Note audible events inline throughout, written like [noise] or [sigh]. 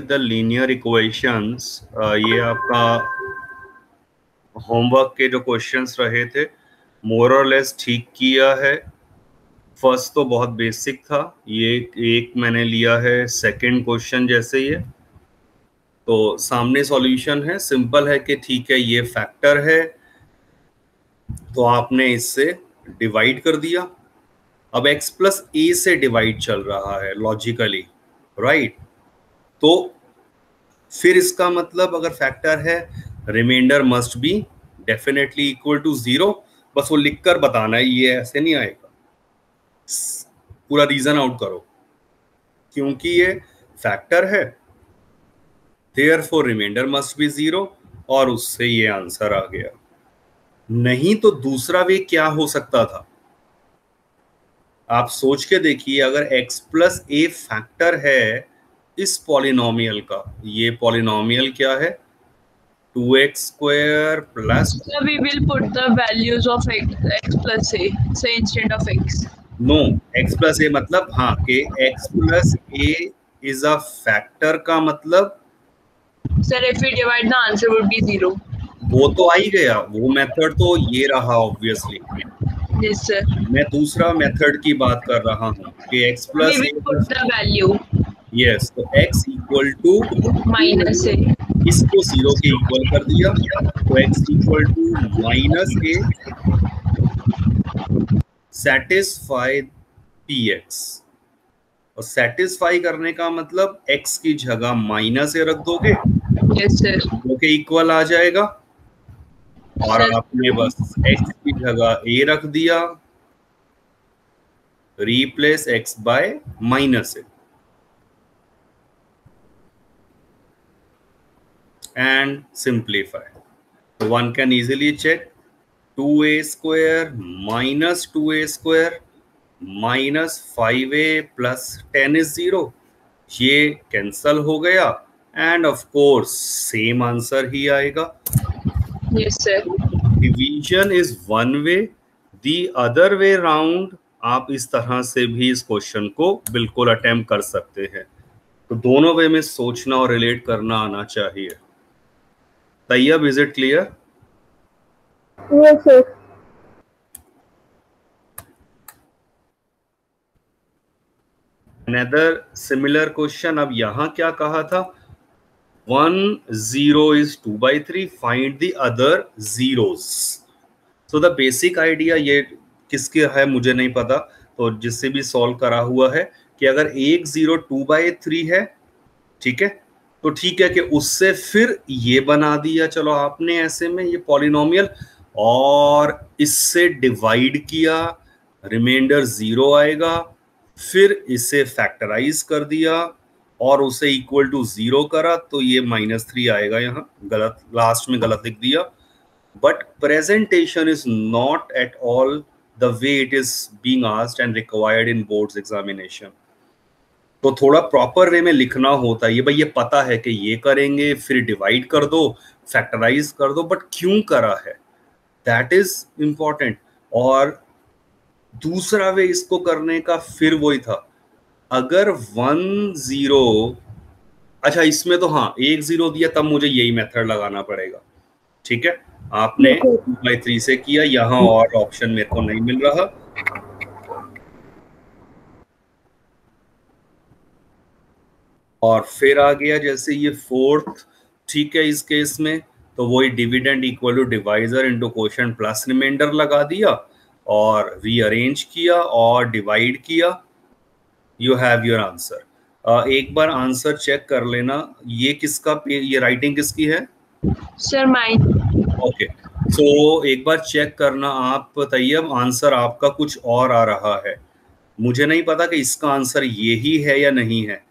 the linear equations uh, ये आपका homework के जो क्वेश्चंस रहे थे मोर और लेस ठीक किया है। फ़र्स्ट तो बहुत बेसिक था। ये एक मैंने लिया है सेकंड क्वेश्चन जैसे है तो सामने सॉल्यूशन है। सिंपल है कि ठीक है ये फैक्टर है। तो आपने इससे डिवाइड कर दिया। अब x प्लस ए से डिवाइड चल रहा है लॉजिकली राइट तो फिर इसका मतलब अगर फैक्टर है remainder must be definitely equal to zero बस वो लिखकर बताना है, ये ऐसे नहीं आएगा। पूरा रीजन आउट करो। क्योंकि ये फैक्टर है therefore remainder must be zero और उससे ये आंसर आ गया। नहीं तो दूसरा वे क्या हो सकता था? आप सोच के देखिए, अगर x प्लस ए फैक्टर है इस पॉलिनोमियल का। ये पॉलिनोमियल क्या है? 2x square plus so we will put the values of x, x plus a say instead of x. No x plus a मतलब हाँ के x plus a is a factor का मतलब? Sir if we divide the answer would be zero वो तो आ ही गया। वो method तो ये रहा ऑब्वियसली मैं दूसरा मेथड की बात कर रहा हूँ कि एक्स वैल्यू यस तो x equal to minus a इसको ज़ीरो के इक्वल कर दिया। तो x equal to minus a satisfy p x और सेटिस्फाई करने का मतलब x की जगह माइनस ए रख दोगे। यस सर जो के इक्वल आ जाएगा। और आपने बस x की जगह a रख दिया। Replace x by minus a and simplify. So one can easily check 2a square minus 2a square minus 5a plus 10 is 0. ये कैंसल हो गया and of course same answer ही आएगा division is one way the other way round आप इस तरह से भी इस क्वेश्चन को बिल्कुल अटेम्प्ट कर सकते हैं तो दोनों वे में सोचना और रिलेट करना आना चाहिए Tayyab, is it clear? Yes, sir. Another similar question. अब यहाँ क्या कहा था one zero is two by three find the other zeros so the basic idea ये किसके है मुझे नहीं पता तो जिससे भी सॉल्व करा हुआ है कि अगर एक ज़ीरो टू बाई थ्री है ठीक है तो ठीक है कि उससे फिर ये बना दिया, चलो आपने ऐसे में ये पॉलिनोमियल और इससे डिवाइड किया रिमाइंडर ज़ीरो आएगा, फिर इसे फैक्टराइज कर दिया और उसे इक्वल टू ज़ीरो करा तो ये माइनस थ्री आएगा यहाँ, गलत लास्ट में गलत लिख दिया। But presentation is not at all the way it is being asked and required in boards examination तो थोड़ा प्रॉपर वे में लिखना होता है। ये भाई ये पता है कि ये करेंगे फिर डिवाइड कर दो फैक्टराइज कर दो बट क्यों करा है? दैट इज़ इंपॉर्टेंट और दूसरा वे इसको करने का फिर वही था। अगर वन ज़ीरो अच्छा इसमें तो हाँ एक ज़ीरो दिया तब मुझे यही मेथड लगाना पड़ेगा। ठीक है? आपने टू बाई थ्री से किया यहाँ और ऑप्शन मेरे को नहीं मिल रहा। और फिर आ गया जैसे ये फोर्थ ठीक है इस केस में तो वही dividend equal to divisor into quotient plus remainder लगा दिया और रीअरेंज किया और डिवाइड किया। यू हैव योर आंसर एक बार आंसर चेक कर लेना। ये किसका ये राइटिंग किसकी है? सर माइन ओके सो एक बार चेक करना आप तैयब आंसर आपका कुछ और आ रहा है। मुझे नहीं पता कि इसका आंसर यही है या नहीं है।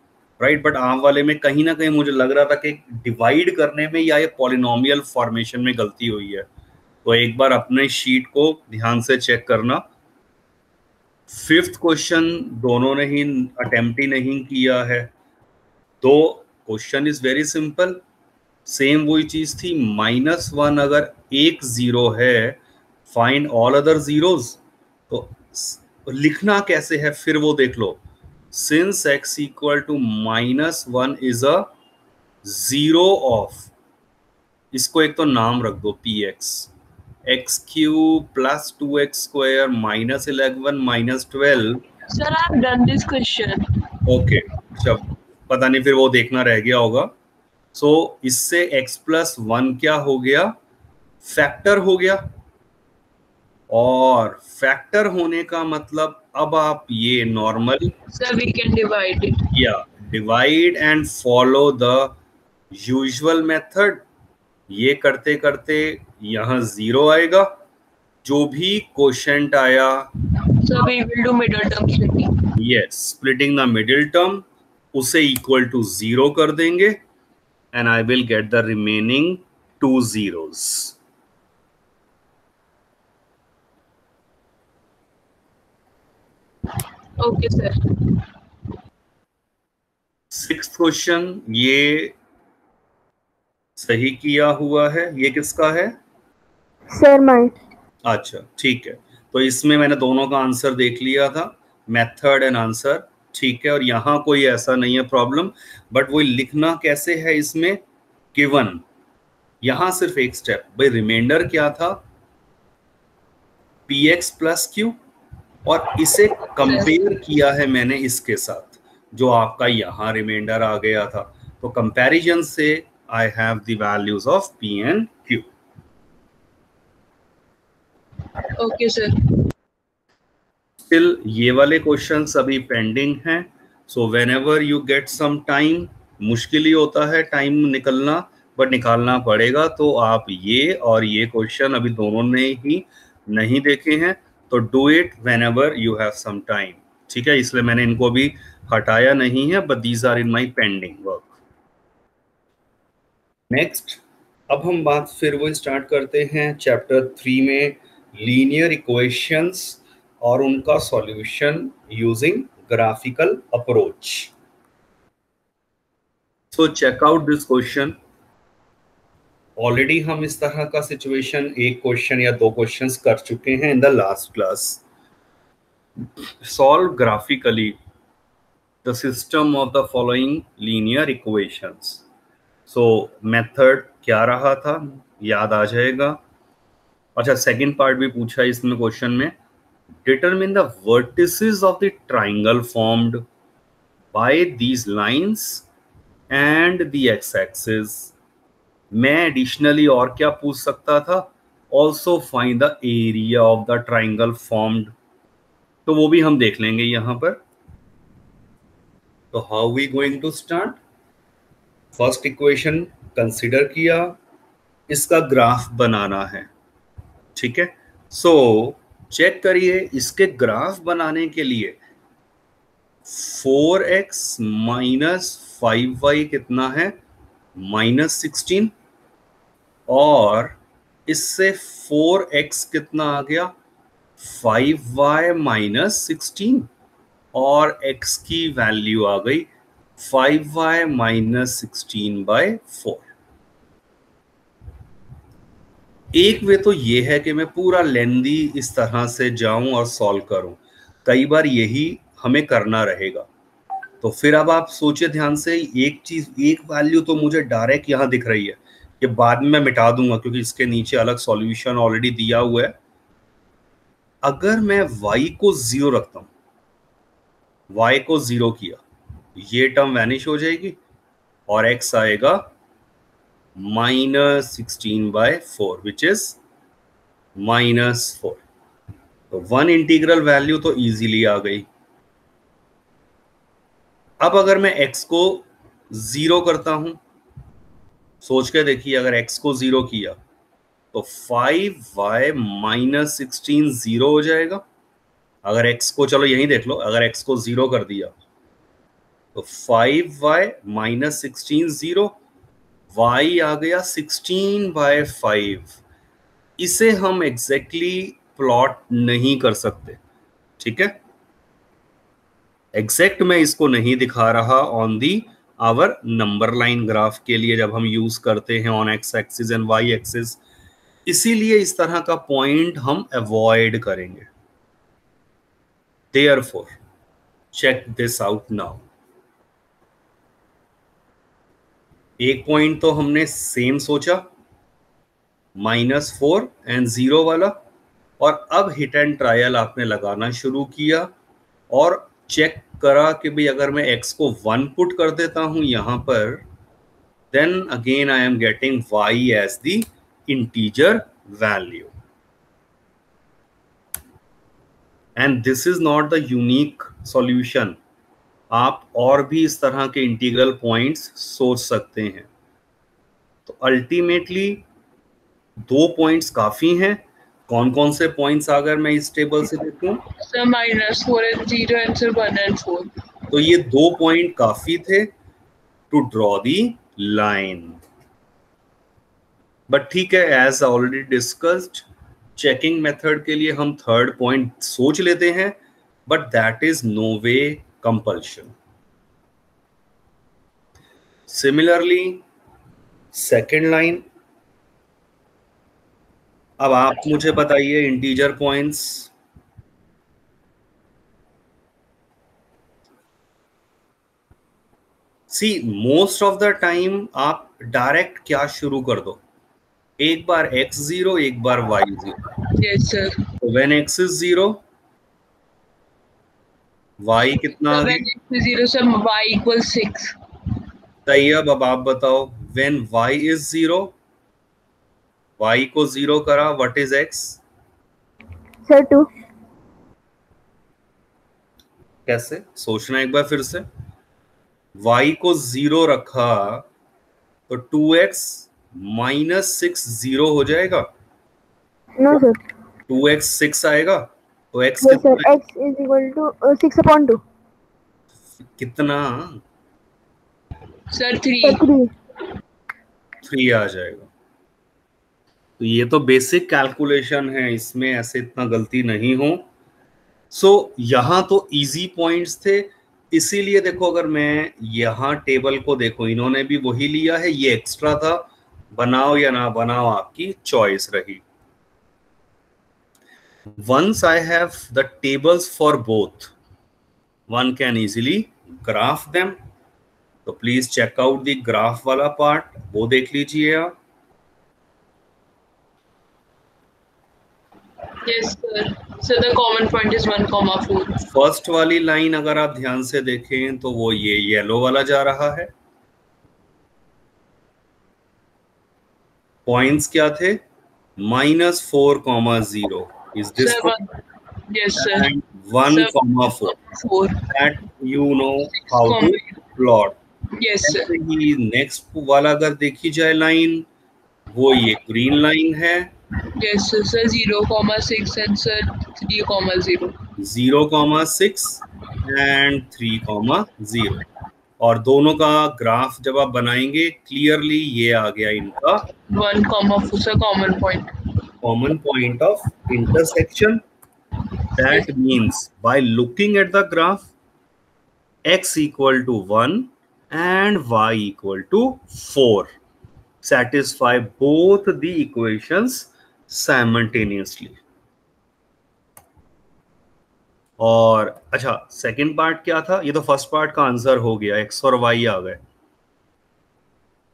राइट बट आम वाले में कहीं ना कहीं मुझे लग रहा था कि डिवाइड करने में या ये पॉलिनोमियल फॉर्मेशन में गलती हुई है। तो एक बार अपने शीट को ध्यान से चेक करना। फिफ्थ क्वेश्चन दोनों ने ही अटेम्प्ट नहीं किया है। तो question is very simple same वही चीज़ थी माइनस वन अगर एक ज़ीरो है फाइंड ऑल अदर जीरोज तो लिखना कैसे है, फिर वो देख लो। Since x equal to minus 1 is a zero of इसको एक तो नाम रख दो p x x cube plus two x square minus eleven minus twelve Sir, I've done this question. Okay जब पता नहीं फिर वो देखना रह गया होगा। सो so, इससे x प्लस वन क्या हो गया? फैक्टर हो गया। और फैक्टर होने का मतलब अब आप ये normal we can divide it. या divide and follow the usual method ये करते करते यहाँ ज़ीरो आएगा। जो भी क्वेश्चन आया। So we will do middle term splitting. Yes splitting the middle term उसे इक्वल टू ज़ीरो कर देंगे। And I will get the remaining two zeros Okay, sir. Six question ये सही किया हुआ है? ये किसका है? Sir mine. अच्छा ठीक है। तो इसमें मैंने दोनों का आंसर देख लिया था। मेथड एंड आंसर ठीक है। और यहाँ कोई ऐसा नहीं है प्रॉब्लम बट वो लिखना कैसे है इसमें? गिवन यहाँ सिर्फ़ एक स्टेप भाई रिमाइंडर क्या था? पी एक्स प्लस क्यू और इसे कंपेयर किया है मैंने इसके साथ जो आपका यहाँ रिमाइंडर आ गया था। तो कंपैरिजन से I have the values of p and q Okay, sir. Still ये वाले क्वेश्चन अभी पेंडिंग हैं। So whenever you get some time मुश्किल ही होता है टाइम निकलना बट निकालना पड़ेगा। तो आप ये और ये क्वेश्चन अभी दोनों ने ही नहीं देखे हैं। तो do it whenever you have some time ठीक है? इसलिए मैंने इनको भी हटाया नहीं है but these are in my pending work next अब हम बात फिर वो स्टार्ट करते हैं चैप्टर थ्री में लीनियर इक्वेशंस और उनका solution using graphical approach so check out this question already हम इस तरह का सिचुएशन एक क्वेश्चन या दो क्वेश्चन कर चुके हैं in the last class solve graphically the system of the following linear equations so method क्या रहा था? याद आ जाएगा. अच्छा सेकेंड पार्ट भी पूछा इसमें क्वेश्चन में. Determine vertices of the triangle formed by these lines and the x axis मैं एडिशनली और क्या पूछ सकता था? Also find the area of the triangle formed तो वो भी हम देख लेंगे यहाँ पर। तो how we going to start first equation consider किया। इसका ग्राफ बनाना है। ठीक है? सो चेक करिए इसके ग्राफ बनाने के लिए। Four x minus five y कितना है? माइनस सिक्सटीन और इससे फोर एक्स कितना आ गया? फाइव वाई माइनस सिक्सटीन और x की वैल्यू आ गई five y minus sixteen by four एक वे तो ये है कि मैं पूरा लेंदी इस तरह से जाऊँ और सॉल्व करूँ। कई बार यही हमें करना रहेगा। तो फिर अब आप सोचिए ध्यान से, एक चीज़, एक वैल्यू तो मुझे डायरेक्ट यहाँ दिख रही है। ये बाद में मैं मिटा दूँगा, क्योंकि इसके नीचे अलग सॉल्यूशन ऑलरेडी दिया हुआ है। अगर मैं y को ज़ीरो रखता हूँ, y को ज़ीरो किया, ये टर्म वैनिश हो जाएगी और x आएगा minus sixteen by four which is minus four तो वन इंटीग्रल वैल्यू तो इजीली आ गई। अब अगर मैं x को ज़ीरो करता हूँ सोच के देखिए, अगर x को ज़ीरो किया तो five y minus sixteen zero हो जाएगा। अगर x को, चलो यही देख लो, अगर x को ज़ीरो कर दिया तो five y minus sixteen zero y आ गया सिक्सटीन बाय फाइव इसे हम एग्जैक्टली exactly प्लॉट नहीं कर सकते, ठीक है? एग्जैक्ट मैं इसको नहीं दिखा रहा on the our number line graph के लिए जब हम यूज़ करते हैं on x axis and y axis इसीलिए इस तरह का पॉइंट हम अवॉइड करेंगे। Therefore check this out now एक पॉइंट तो हमने सेम सोचा माइनस फोर एंड ज़ीरो वाला, और अब हिट एंड ट्रायल आपने लगाना शुरू किया, और चेक करा कि भाई अगर मैं x को वन पुट कर देता हूँ यहाँ पर then again I am getting y as the integer value and this is not the unique solution आप और भी इस तरह के इंटीग्रल पॉइंट्स सोच सकते हैं। तो अल्टीमेटली दो पॉइंट्स काफ़ी हैं। कौन कौन से पॉइंट्स अगर मैं इस टेबल से देखूँ? Sir minus four and zero and sir one and four तो ये दो पॉइंट काफ़ी थे to draw the line but ठीक है as already discussed checking method के लिए हम थर्ड पॉइंट सोच लेते हैं but that is no way compulsion similarly second line अब आप मुझे बताइए integer points see most of the time आप डायरेक्ट क्या शुरू कर दो? एक बार एक्स ज़ीरो एक बार y zero when x is zero y कितना? Zero sir y equal six Tayyab अब आप बताओ when y is zero y को ज़ीरो करा what is x sir two कैसे? सोचना एक बार फिर से। Y को ज़ीरो रखा तो two x minus six zero हो जाएगा। No sir two x six आएगा तो x sir x is equal to six upon two कितना? सर थ्री थ्री आ जाएगा। तो ये तो बेसिक कैलकुलेशन है इसमें ऐसे इतना गलती नहीं हो। सो so, यहाँ तो इजी पॉइंट्स थे इसीलिए देखो अगर मैं यहाँ टेबल को देखो इन्होंने भी वही लिया है ये एक्स्ट्रा था बनाओ या ना बनाओ आपकी चॉइस रही। Once I have the tables for both, one can easily graph them. तो please check out the graph वाला पार्ट वो देख लीजिए आप। Yes sir sir the common point is 1 comma 4 first वाली लाइन अगर आप ध्यान से देखें तो वो ये येलो वाला जा रहा है। पॉइंट्स क्या थे? Minus four comma zero is this 4 that you know how to plot. Yes sir next वाला अगर देखी जाए लाइन वो ये ग्रीन लाइन है। yes sir 0, 6 and comma 3, 0. And 3, 0. और दोनों का ग्राफ जब आप बनाएँगे क्लियरली ये आ गया इनका one comma sir common point common point of intersection that means by looking at the graph x equal to one and y equal to four satisfy both the equations simultaneously. और अच्छा second part क्या था? ये तो first part का answer हो गया x और वाई आ गए.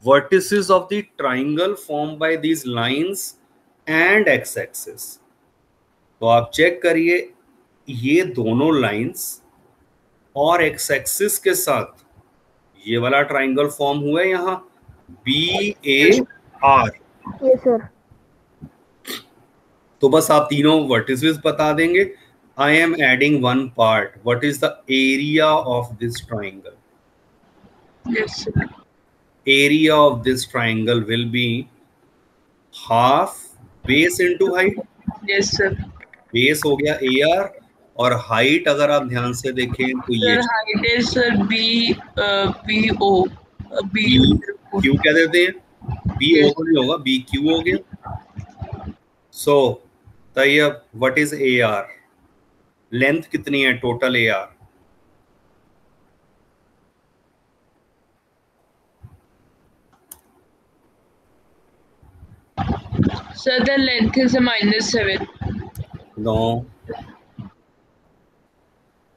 Vertices of the triangle formed by these lines and x axis तो आप चेक करिए, ये दोनों लाइंस और x एक्सिस के साथ ये वाला ट्राइंगल फॉर्म हुआ है यहाँ. बी ए आर तो बस आप तीनों वर्टिसेस बता देंगे। I am adding one part what is the area of this triangle area of this triangle will be half base half height yes sir base हो गया ए आर और height अगर आप ध्यान से देखें तो ये height is sir B B O B Q क्या देते हैं? बी ओ तो नहीं होगा बी क्यू हो गया। So Tayyab what is A R length कितनी है total A R length is minus seven no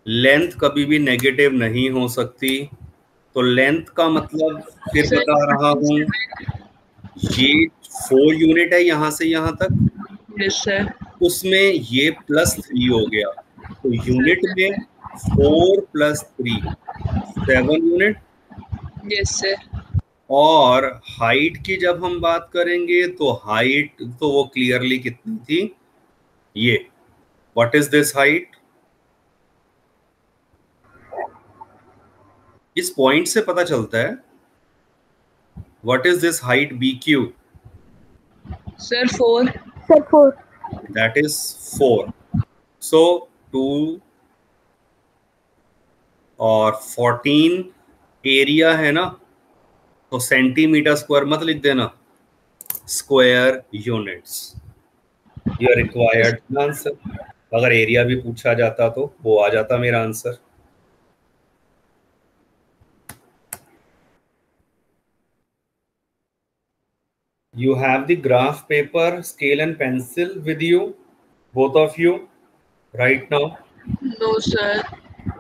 length कभी भी नेगेटिव नहीं हो सकती। तो लेंथ का मतलब फिर बता रहा हूँ। ये फोर यूनिट है यहाँ से यहाँ तक। उसमें ये प्लस थ्री हो गया। तो यूनिट में four plus three seven unit yes sir और हाइट की जब हम बात करेंगे तो हाइट तो वो क्लियरली कितनी थी? ये। व्हाट इज़ दिस हाइट इस पॉइंट से पता चलता है। What is this height B Q sir four sir four that is 4 so 2 और 14 एरिया है ना तो सेंटीमीटर स्क्वायर मत लिख देना। Square units you required answer अगर एरिया भी पूछा जाता तो वो आ जाता मेरा answer you have the graph paper scale and pencil with you both of you right now. Sir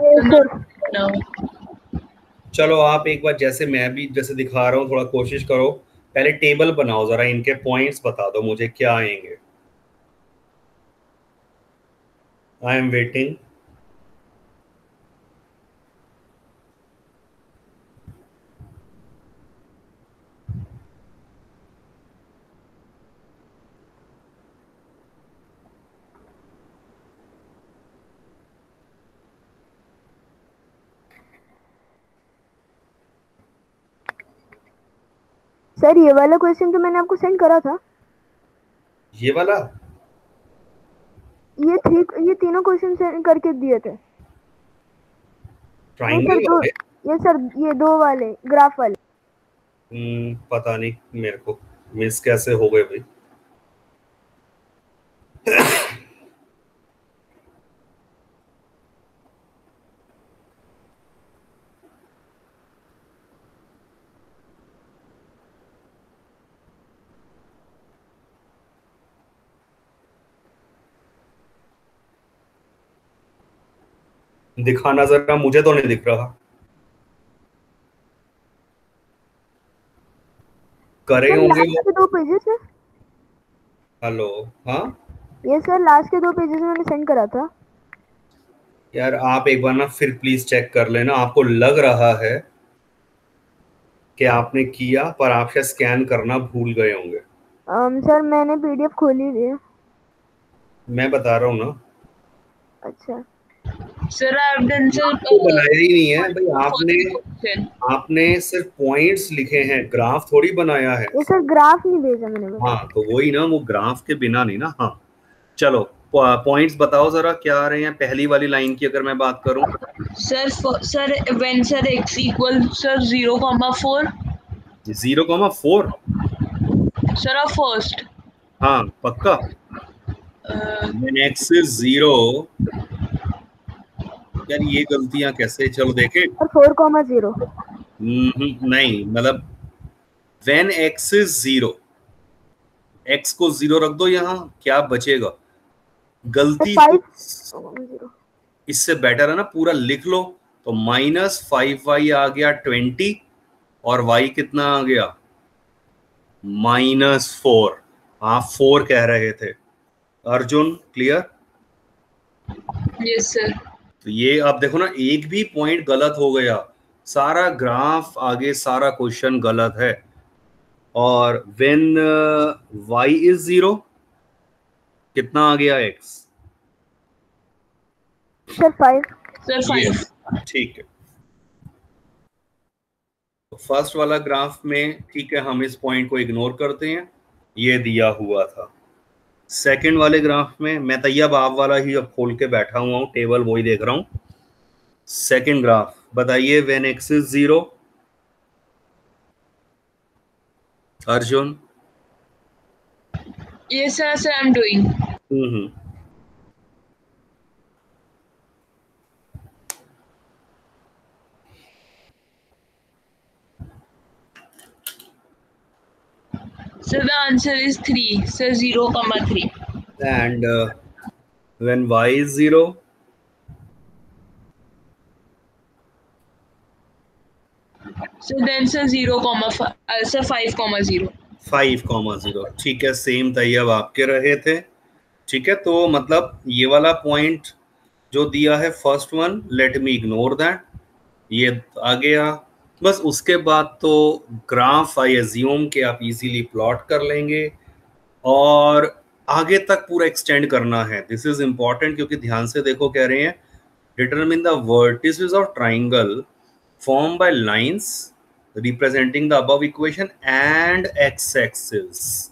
yes sir no चलो आप एक बार जैसे मैं भी जैसे दिखा रहा हूँ थोड़ा कोशिश करो। पहले टेबल बनाओ जरा इनके पॉइंट्स बता दो मुझे क्या आएँगे? आई एम वेटिंग सर ये वाला क्वेश्चन तो मैंने आपको सेंड करा था। ये वाला? ये थ्री ये तीनों क्वेश्चन सेंड करके दिए थे। ट्राइंगल दो- वाले ये सर ये दो वाले ग्राफ वाले। हम्म, पता नहीं मेरे को मिस कैसे हो गए भाई। दिखाना जरा मुझे तो नहीं दिख रहा। करे होंगे दो पेजेस है। हेलो हाँ? ये सर लास्ट के दो पेजेस मैंने सेंड करा था। यार आप एक बार ना फिर प्लीज़ चेक कर लेना आपको लग रहा है कि आपने किया पर आप शायद स्कैन करना भूल गए होंगे। Um, सर मैंने पीडीएफ खोली थी मैं बता रहा हूँ ना। अच्छा। Sir I have done sir बनाया ही नहीं है। भाई आपने आपने सिर्फ़ पॉइंट्स लिखे हैं। ग्राफ थोड़ी बनाया है। ये सर ग्राफ नहीं भेजा मैंने हाँ तो वही ना वो ग्राफ के बिना नहीं ना। हाँ। चलो पॉइंट्स बताओ जरा क्या आ रहे हैं? पहली वाली लाइन की अगर मैं बात करूँ। Sir sir when sir x equal sir 0 comma 4 zero comma four sir of first हाँ पक्का? When x is ज़ीरो यार ये गलतियाँ कैसे? चलो देखें। और फोर कॉमा ज़ीरो। हम्म, नहीं मतलब when x is zero x को ज़ीरो रख दो यहाँ क्या बचेगा? गलती इससे बेटर है ना पूरा लिख लो। तो माइनस फाइव वाई आ गया ट्वेंटी और वाई कितना आ गया? माइनस फोर आप फोर कह रहे थे। अर्जुन क्लियर यस सर तो ये आप देखो ना एक भी पॉइंट गलत हो गया सारा ग्राफ आगे सारा क्वेश्चन गलत है। और वेन वाई इज़ ज़ीरो कितना आ गया x? सर फाइव सर 5 ठीक है। तो फ़र्स्ट वाला ग्राफ में ठीक है हम इस पॉइंट को इग्नोर करते हैं। ये दिया हुआ था। सेकंड वाले ग्राफ में मैं तैयब आप वाला ही अब खोल के बैठा हुआ हूँ टेबल वही देख रहा हूँ। सेकंड ग्राफ बताइए when x is zero Arjun? Yes sir sir I am doing sir the answer is 3 sir 0 comma 3 and uh, when y is zero. So then sir zero comma five, uh, sir five comma zero. Five comma zero ठीक है same Tayyab आपके रहे थे। ठीक है तो मतलब ये वाला पॉइंट जो दिया है first one let me ignore that ये आ गया। बस उसके बाद तो ग्राफ आई एज्यूम के आप इजीली प्लॉट कर लेंगे और आगे तक पूरा एक्सटेंड करना है। दिस इज़ इंपॉर्टेंट क्योंकि ध्यान से देखो कह रहे हैं determine the vertices of triangle form by lines representing the above equation and x axis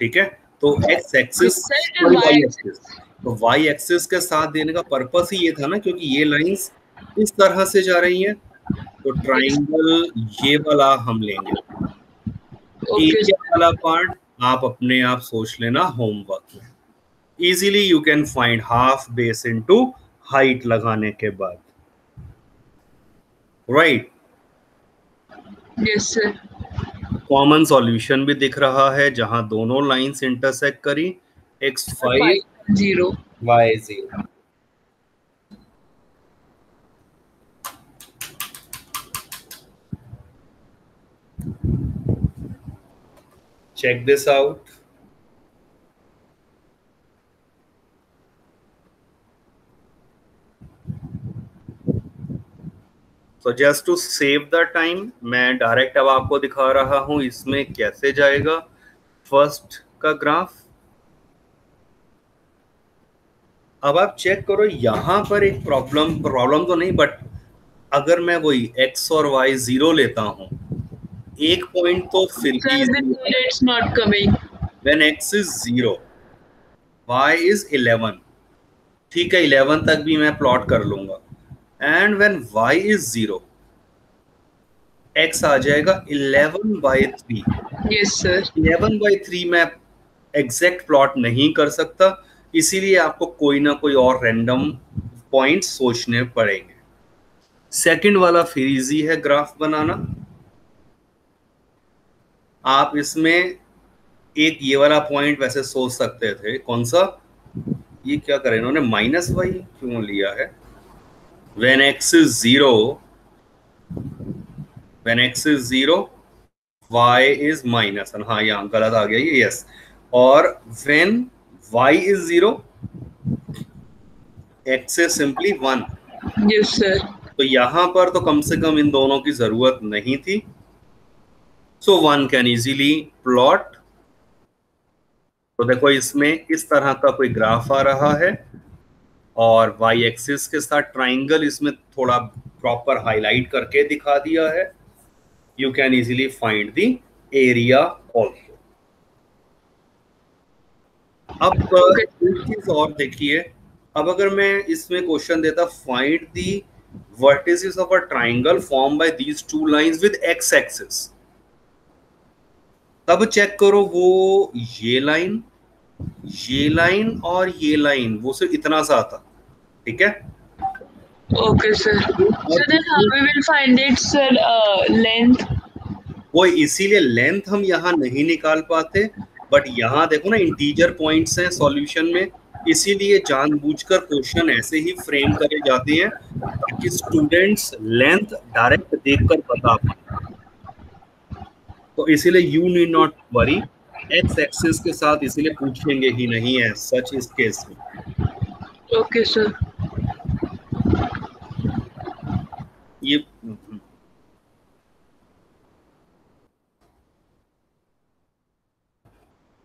ठीक है? तो एक्स एक्सिस वाई एक्सिस तो वाई एक्सिस के साथ देने का पर्पस ही ये था ना क्योंकि ये लाइंस इस तरह से जा रही हैं। तो ट्राइंगल ये वाला हम लेंगे। Okay. वाला पार्ट आप अपने आप सोच लेना होमवर्क में। Easily you can find half base into height लगाने के बाद। Right sir. कॉमन सॉल्यूशन भी दिख रहा है जहाँ दोनों लाइंस इंटरसेक्ट करी। X five zero y zero check this out. So, just to save the time, मैं डायरेक्ट अब आपको दिखा रहा हूँ इसमें कैसे जाएगा। फ़र्स्ट का ग्राफ अब आप चेक करो, यहाँ पर एक प्रॉब्लम प्रॉब्लम तो नहीं बट अगर मैं वही एक्स और वाई ज़ीरो लेता हूँ एक पॉइंट तो फिर भी it's not coming. when x is 0 y is 11 ठीक है 11 तक भी मैं प्लॉट कर लूँगा। And when y is 0 x आ जाएगा 11 by 3 Yes sir. 11 by 3 मैं एग्जैक्ट प्लॉट नहीं कर सकता। इसीलिए आपको कोई ना कोई और रैंडम पॉइंट सोचने पड़ेंगे। सेकंड वाला फिर इजी है ग्राफ बनाना। आप इसमें एक ये वाला पॉइंट वैसे सोच सकते थे। कौन सा? ये क्या करें इन्होंने? माइनस वाई क्यों लिया है? When x is zero when x is zero y is minus and हाँ यहाँ गलत आ गया ये yes और when y is zero x is simply one Yes sir. तो यहाँ पर तो कम से कम इन दोनों की ज़रूरत नहीं थी। So one can easily plot तो देखो इसमें इस तरह का कोई ग्राफ आ रहा है और वाई एक्सिस के साथ ट्राइंगल इसमें थोड़ा प्रॉपर हाईलाइट करके दिखा दिया है। You can easily find the area also अब एक चीज़ और देखिए। अब अगर मैं इसमें क्वेश्चन देता find the vertices of a triangle formed by these two lines with x axis तब चेक करो वो ये लाइन ये लाइन और ये लाइन वो सिर्फ़ इतना सा था ठीक है. So then how we will find it sir uh, वो इसीलिए लेंथ हम यहाँ नहीं निकाल पाते बट यहाँ देखो ना इंटीजर पॉइंट्स हैं सॉल्यूशन में इसीलिए जानबूझकर क्वेश्चन ऐसे ही फ्रेम करे जाते हैं ताकि स्टूडेंट्स लेंथ डायरेक्ट देखकर बता पाए। तो इसीलिए you need not worry x axis के साथ इसीलिए पूछेंगे ही नहीं है सच इस केस में Okay sir. ये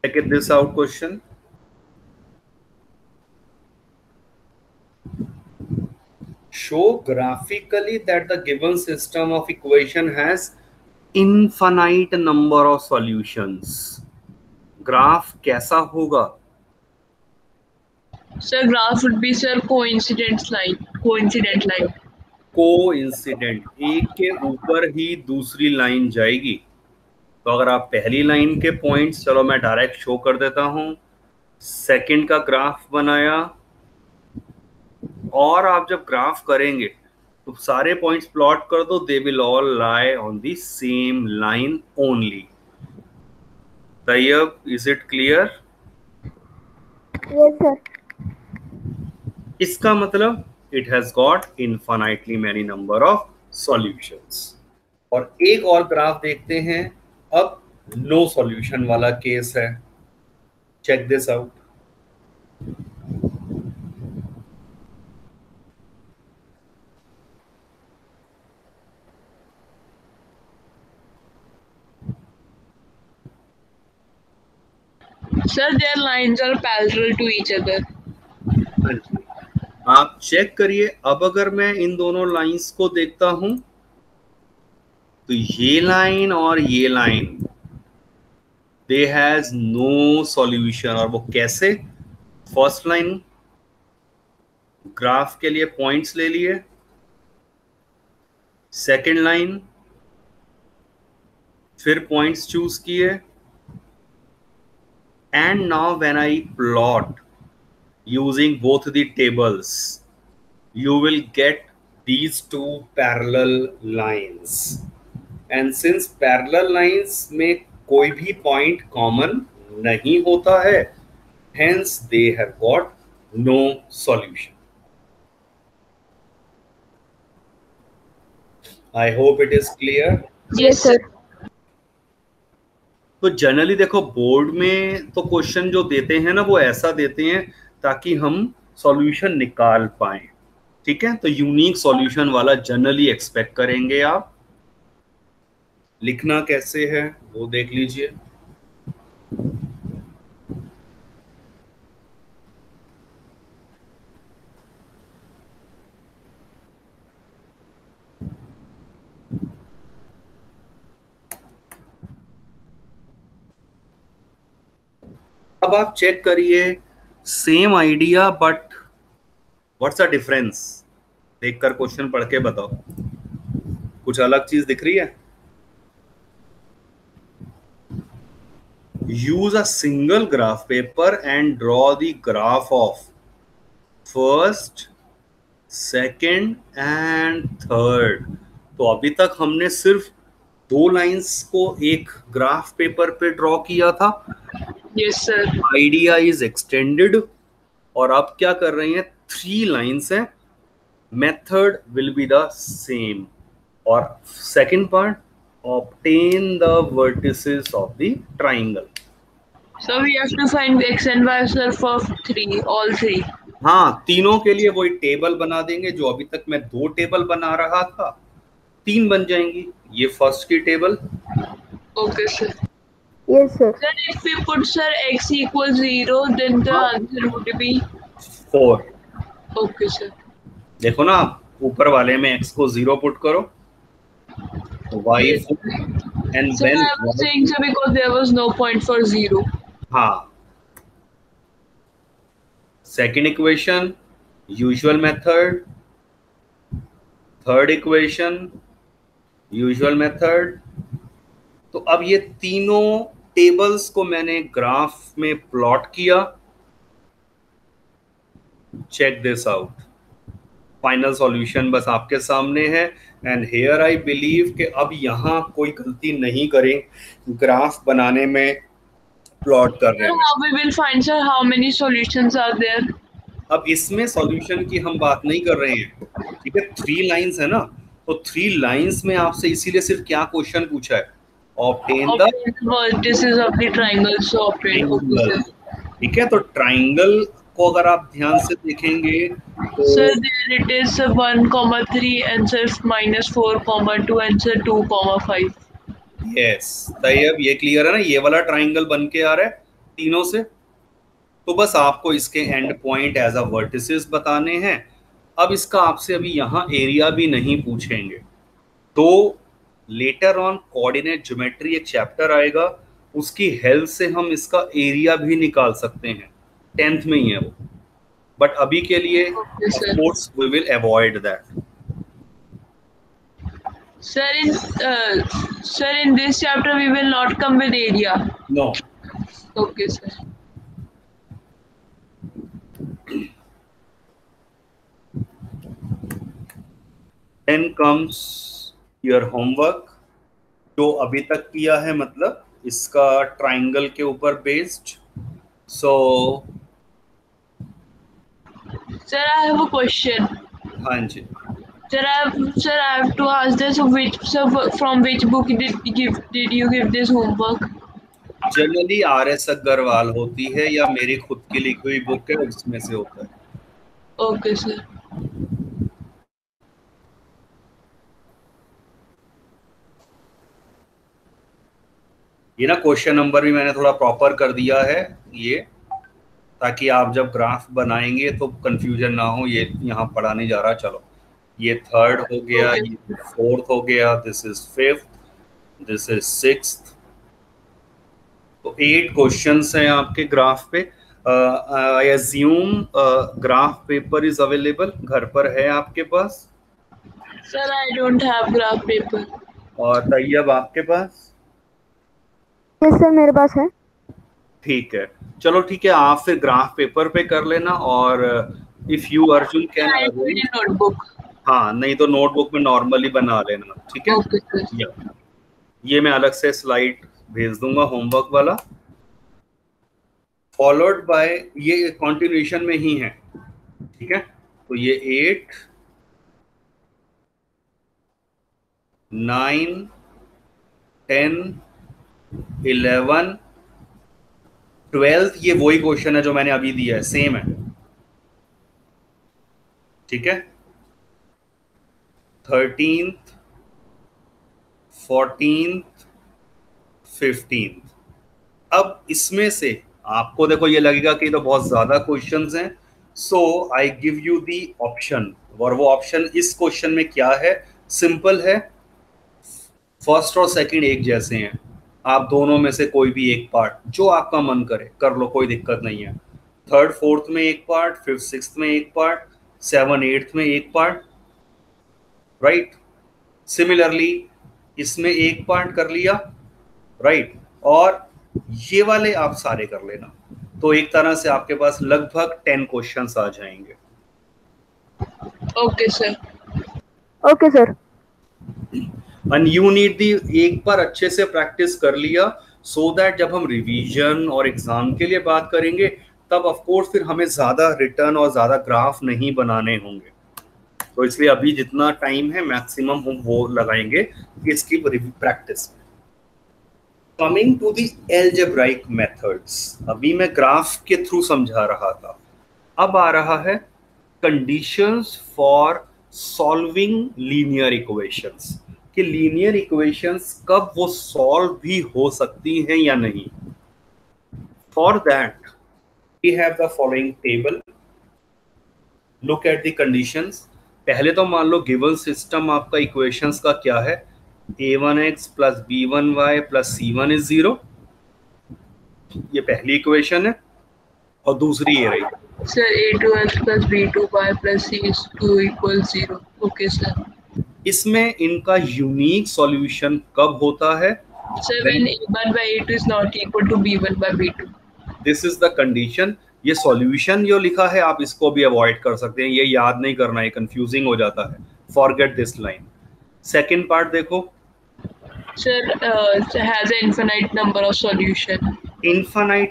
check this out question show graphically that the given system of equation has infinite number of solutions. Graph कैसा होगा? Sir graph would be sir coincidence line. Coincident line. Coincident एक के ऊपर ही दूसरी line जाएगी। तो अगर आप पहली लाइन के पॉइंट्स चलो मैं डायरेक्ट शो कर देता हूँ। सेकंड का ग्राफ बनाया। और आप जब ग्राफ करेंगे तो सारे पॉइंट्स प्लॉट कर दो they will all lie on the same line only Tayyab is it clear इसका मतलब it has got infinitely many number of solutions. और एक और ग्राफ देखते हैं अब नो no सॉल्यूशन वाला केस है. Check this out Their lines are parallel to each other. हाँ आप चेक करिए। अब अगर मैं इन दोनों लाइंस को देखता हूँ तो ये लाइन और ये line they has no solution और वो कैसे? फ़र्स्ट लाइन ग्राफ के लिए पॉइंट्स ले लिए। सेकंड लाइन फिर पॉइंट्स चूज़ किए। and now when I plot using both the tables you will get these two parallel lines and since parallel lines में कोई भी point common नहीं होता है hence they have got no solution I hope it is clear Yes, sir. तो generally देखो board में तो क्वेश्चन जो देते हैं ना, वो ऐसा देते हैं ताकि हम सॉल्यूशन निकाल पाए। ठीक है? तो यूनिक सॉल्यूशन वाला जनरली एक्सपेक्ट करेंगे आप। लिखना कैसे है, वो देख लीजिए। आप चेक करिए same idea but what's the difference देखकर क्वेश्चन पढ़ के बताओ। कुछ अलग चीज़ दिख रही है? Use a single graph paper and draw the graph of first second and third तो अभी तक हमने सिर्फ़ दो लाइंस को एक ग्राफ पेपर पे ड्रॉ किया था। Yes, sir. Idea is extended और अब क्या कर रहे हैं? थ्री लाइंस हैं। Method will be the same और second part obtain the vertices of the triangle. So we have to find x and y, sir, for three, all three. हाँ तीनों के लिए वही टेबल बना देंगे जो अभी तक मैं दो टेबल बना रहा था। तीन बन जाएँगी। ये फ़र्स्ट की table Okay, sir. Yes, sir. Sir, if we put sir x equals zero, then the answer would be four okay, sir. देखो ना आप ऊपर वाले में x को ज़ीरो पुट करो y and Sir, then I was saying sir because there was no point for zero. हाँ second equation usual method third equation usual method तो अब ये तीनों टेबल्स को मैंने ग्राफ में प्लॉट किया। Check this out final solution बस आपके सामने है। एंड हेयर आई बिलीव कि अब यहाँ कोई गलती नहीं करें। ग्राफ बनाने में प्लॉट कर रहे हैं? अब इसमें सॉल्यूशन की हम बात नहीं कर रहे हैं। ठीक है? थ्री लाइंस है ना? तो थ्री लाइंस में आपसे इसीलिए सिर्फ़ क्या क्वेश्चन पूछा है? Obtain the vertices of the triangle so obtain ठीक है तो ट्रायंगल को अगर आप ध्यान से देखेंगे sir there it is 1,3 answer minus 4,2 answer 2,5 yes तो ये क्लियर है ना? ये वाला ट्राइंगल बन के आ रहा है तीनों से। तो बस आपको इसके end point as a vertices बताने हैं। अब इसका आपसे अभी यहाँ एरिया भी नहीं पूछेंगे। तो लेटर ऑन कोऑर्डिनेट ज्योमेट्री एक चैप्टर आएगा। उसकी हेल्प से हम इसका एरिया भी निकाल सकते हैं। टेंथ में ही है वो। बट अभी के लिए course we will avoid that Sir, in uh, sir, in this chapter we will not come with area. No Okay, sir. Then comes your homework जो अभी तक किया है मतलब इसका ट्राइंगल के ऊपर based so sir I have a question हाँ जी. Sir I sir I have to ask this which sir from which book did give did you give this homework generally R S Aggarwal होती है या मेरी खुद की लिखी हुई book है उसमें से होता है. ओके सर ये ना क्वेश्चन नंबर भी मैंने थोड़ा प्रॉपर कर दिया है ये ताकि आप जब ग्राफ बनाएँगे तो कंफ्यूजन ना हो ये यहाँ पढ़ाने जा रहा चलो। ये थर्ड हो गया ये फोर्थ हो गया this is fifth this is six तो एट क्वेश्चंस हैं आपके ग्राफ पे। I assume graph paper is available घर पर है आपके पास? Sir, I don't have graph paper. और तैयब आपके पास? यस सर मेरे पास है। ठीक है। चलो ठीक है आप फिर ग्राफ पेपर पे कर लेना और if you Arjun can it हाँ नहीं तो नोटबुक में नॉर्मली बना लेना ठीक है? Okay, ये मैं अलग से स्लाइड भेज दूँगा होमवर्क वाला। फॉलोड बाय ये कंटिन्यूएशन में ही है ठीक है? तो ये eight nine ten eleven, twelfth, ये वही क्वेश्चन है जो मैंने अभी दिया है सेम है। ठीक है? थर्टींथ फोर्टींथ फिफ्टींथ अब इसमें से आपको देखो, ये लगेगा कि तो बहुत ज़्यादा क्वेश्चंस हैं। So I give you the option और वो ऑप्शन इस क्वेश्चन में क्या है? सिंपल है। फ़र्स्ट और सेकंड एक जैसे हैं। आप दोनों में से कोई भी एक पार्ट जो आपका मन करे कर लो कोई दिक्कत नहीं है। थर्ड फोर्थ में एक पार्ट फिफ्थ सिक्स में एक पार्ट सेवन एट्थ में एक पार्ट राइट सिमिलरली इसमें एक पार्ट कर लिया राइट और ये वाले आप सारे कर लेना। तो एक तरह से आपके पास लगभग टेन क्वेश्चन आ जाएँगे। Okay sir okay sir and you need the एक बार अच्छे से प्रैक्टिस कर लिया सो so दैट जब हम रिवीजन और एग्ज़ाम के लिए बात करेंगे, तब ऑफ़ कोर्स फिर हमें ज़्यादा रिटर्न और ज़्यादा ग्राफ नहीं बनाने होंगे। तो इसलिए अभी जितना टाइम है मैक्सिमम हम वो लगाएँगे इसकी practice coming to the algebraic methods अभी मैं ग्राफ के थ्रू समझा रहा था। अब आ रहा है conditions for solving linear equations कि लीनियर इक्वेशंस कब वो सॉल्व भी हो सकती हैं या नहीं? For that we have the following table look at the conditions पहले तो मान लो गिवन सिस्टम आपका इक्वेशंस का क्या है? A one x plus B one y plus C one is zero ये पहली इक्वेशन है और दूसरी ये रही। Sir, a2x plus b2y plus c is 2 equals 0. Okay, sir. इसमें इनका यूनिक सॉल्यूशन कब होता है? Sir, when a1 by a2 is not equal to b1 by b2. This is the condition ये सॉल्यूशन जो लिखा है आप इसको भी अवॉइड कर सकते हैं। ये याद नहीं करना है कंफ्यूजिंग हो जाता है। Forget this line second part देखो। Uh, has an infinite number of solution.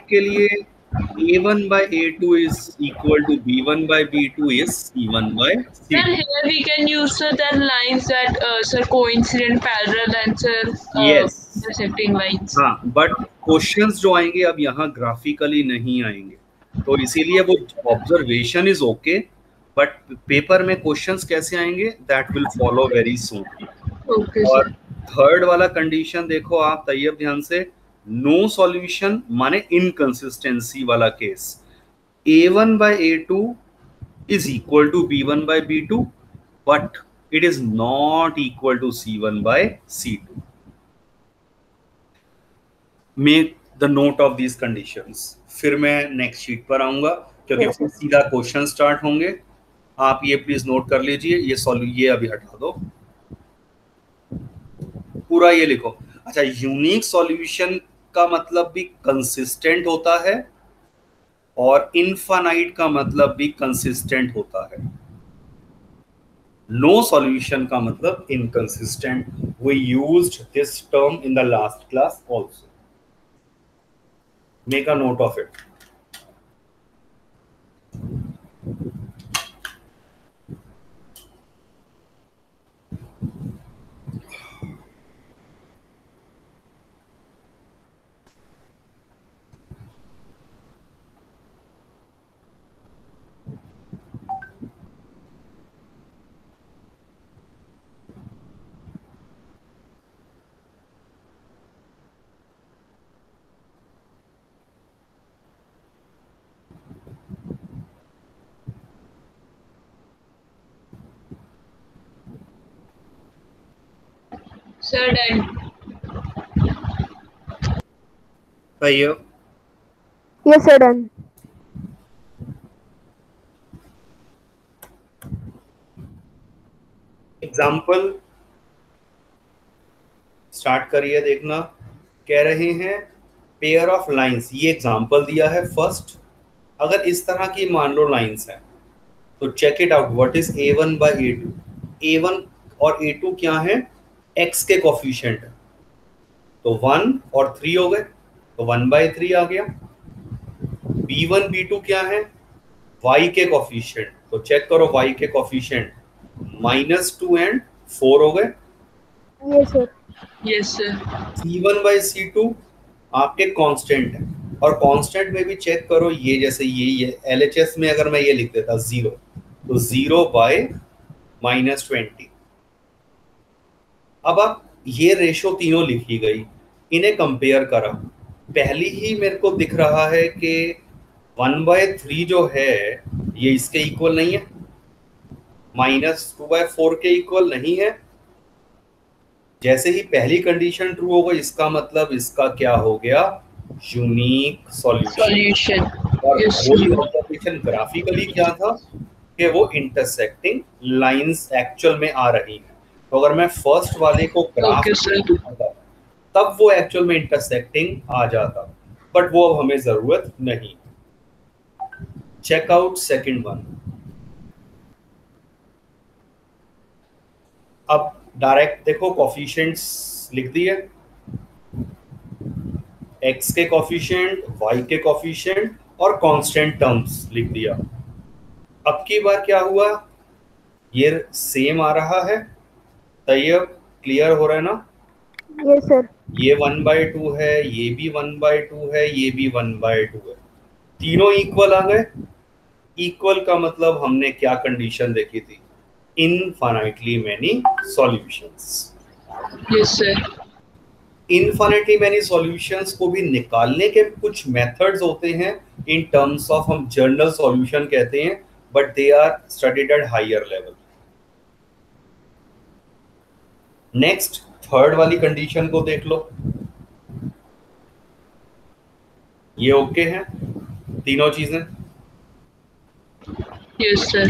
के लिए a1 by a2 is equal to b1 by b2 is c1 by Sir, c2 here we can use sir that lines that uh, sir coincident parallel and sir uh, Yes. intersecting lines. हाँ but questions जो आएँगे अब यहाँ graphically नहीं आएँगे तो इसीलिए वो observation is okay but paper में क्वेश्चंस कैसे आएँगे that will follow very soon Okay, और. थर्ड वाला कंडीशन देखो आप तैयब ध्यान से नो सॉल्यूशन माने इनकंसिस्टेंसी वाला case A one by A two is equal to B one by B two but it is not equal to C one by C two make the note of these conditions फिर मैं next sheet पर आऊँगा क्योंकि Yes, सीधा question start होंगे। आप ये please note कर लीजिए ये सॉल्व ये अभी हटा दो। पूरा ये लिखो। अच्छा यूनिक सॉल्यूशन का मतलब भी कंसिस्टेंट होता है और इनफानाइट का मतलब भी कंसिस्टेंट होता है। नो सॉल्यूशन का मतलब inconsistent we use this term in the last class also make a note of it Sir, done. Tayyab Yes. Done. Example start करिए देखना कह रहे हैं पेयर ऑफ़ लाइंस ये एग्ज़ाम्पल दिया है फ़र्स्ट अगर इस तरह की मान लो लाइंस है तो check it out what is A one by A two A one और ए टू क्या है एक्स के कॉफिशियंट तो वन और थ्री हो गए तो वन बाई थ्री आ गया। बी वन बी टू क्या है? वाई के कॉफिशियंट तो चेक करो वाई के coefficient minus two and four हो गए। Yes, sir. C one by c two आपके कांस्टेंट है। और कांस्टेंट में भी चेक करो ये जैसे ये ये एल एच एस में अगर मैं ये लिख देता ज़ीरो तो ज़ीरो बाय माइनस ट्वेंटी अब आप ये रेशो तीनों लिखी गई इन्हें कंपेयर करा। पहली ही मेरे को दिख रहा है कि वन बाय थ्री जो है ये इसके इक्वल नहीं है। माइनस टू बाय फोर के इक्वल नहीं है। जैसे ही पहली कंडीशन ट्रू हो गई इसका मतलब इसका क्या हो गया? यूनिक सॉल्यूशन और. ऑब्जर्वेशन ग्राफिकली क्या था? कि वो इंटरसेक्टिंग लाइंस एक्चुअल में आ रही है। तो अगर मैं फ़र्स्ट वाले को ग्राफ Okay, तब वो एक्चुअल में इंटरसेक्टिंग आ जाता। बट वो अब हमें ज़रूरत नहीं। चेक आउट सेकंड वन अब डायरेक्ट देखो कॉफिशिएंट्स लिख दिए एक्स के कॉफिशिएंट वाई के कॉफिशिएंट और कांस्टेंट टर्म्स लिख दिया। अब की बार क्या हुआ? ये सेम आ रहा है। तैयब क्लियर हो रहा है ना? Yes, sir. ये वन बाय टू है ये भी वन बाय टू है ये भी वन बाय टू है। तीनों इक्वल आ गए? इक्वल का मतलब हमने क्या कंडीशन देखी थी? Infinitely many solutions Yes, sir. Infinitely many solutions को भी निकालने के कुछ मेथड्स होते हैं। इन टर्म्स ऑफ़ हम जर्नल सॉल्यूशन कहते हैं but they are studied at higher level next third वाली कंडीशन को देख लो। ये ओके okay है। तीनों चीज़ें। Yes, sir.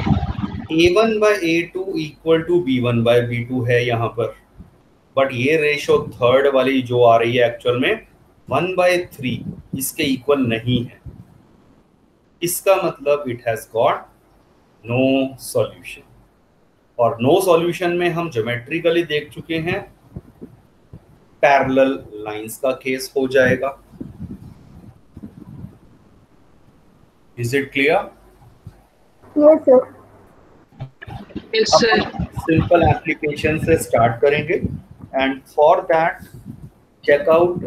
A one by a two equal to b one by b two है यहाँ पर। बट ये रेशो थर्ड वाली जो आ रही है एक्चुअल में वन बाय थ्री इसके इक्वल नहीं है। इसका मतलब it has got no solution और नो no सॉल्यूशन में हम ज्योमेट्रिकली देख चुके हैं। पैरेलल लाइंस का केस हो जाएगा। Is it clear. Simple application से स्टार्ट करेंगे। And for that check out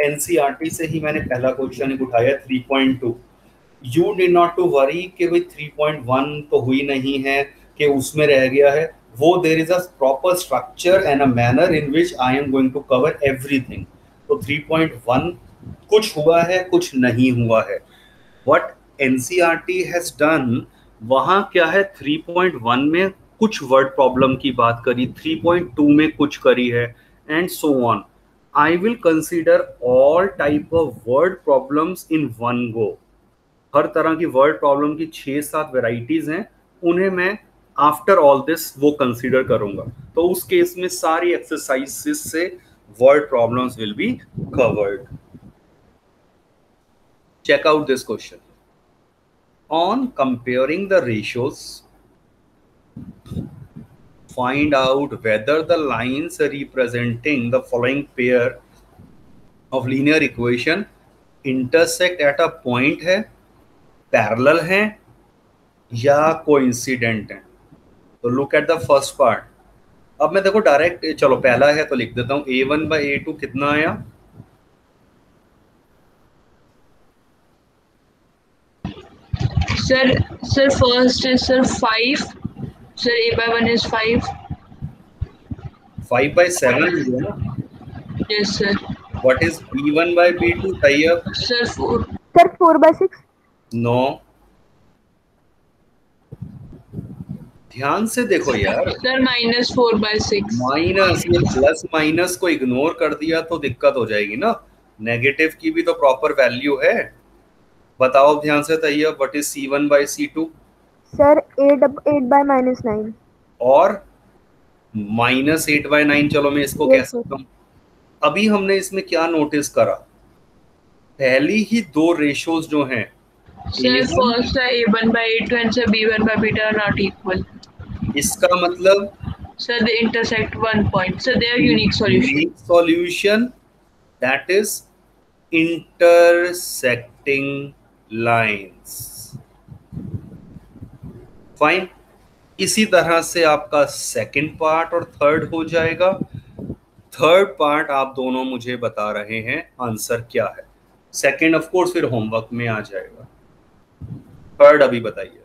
NCERT से ही मैंने पहला क्वेश्चन उठाया 3.2 you did not to worry कि भाई 3.1 तो हुई नहीं है। कि उसमें रह गया है, वो there is a proper structure and a manner in which I am going to cover everything तो 3.1 कुछ हुआ है, कुछ नहीं हुआ है। व्हाट एनसीईआरटी हैज़ डन वहाँ क्या है 3.1 में कुछ वर्ड प्रॉब्लम की बात करी 3.2 में कुछ करी है and so on I will consider all type of word problems in one go हर तरह की वर्ड प्रॉब्लम की छः सात वेराइटीज हैं, उन्हें मैं आफ्टर ऑल दिस वो कंसिडर करूँगा। तो उस केस में सारी एक्सरसाइजिस से word problem will be covered check out this question on comparing the ratios find out whether the lines representing the following pair of linear equation intersect at a point है parallel है, या coincident है। तो look at the first part अब मैं देखो direct चलो पहला है तो लिख देता हूँ a one by a two कितना आया? Sir sir first is sir five sir a by one is five five by seven yes sir what is b one by b two type sir four sir four by six no ध्यान से देखो यार। Sir minus four by six minus ये plus minus को ignore कर दिया तो दिक्कत हो जाएगी ना। नेगेटिव की भी तो प्रॉपर वैल्यू है। बताओ ध्यान से Tayyab what is c one by c two sir eight eight by minus nine और माइनस एट बाय नाइन चलो मैं इसको Yes, कह sir. सकता हूँ अभी हमने इसमें क्या नोटिस करा? पहली ही दो रेशोज जो हैं। सर फ़र्स्ट है a one by eight and sir b one by beta are not equal इसका मतलब sir they intersect one point. So they are unique solution. solution that is intersecting lines. Fine इसी तरह से आपका second part और third हो जाएगा। Third part आप दोनों मुझे बता रहे हैं आंसर क्या है? सेकंड ऑफ़ कोर्स फिर होमवर्क में आ जाएगा। थर्ड अभी बताइए।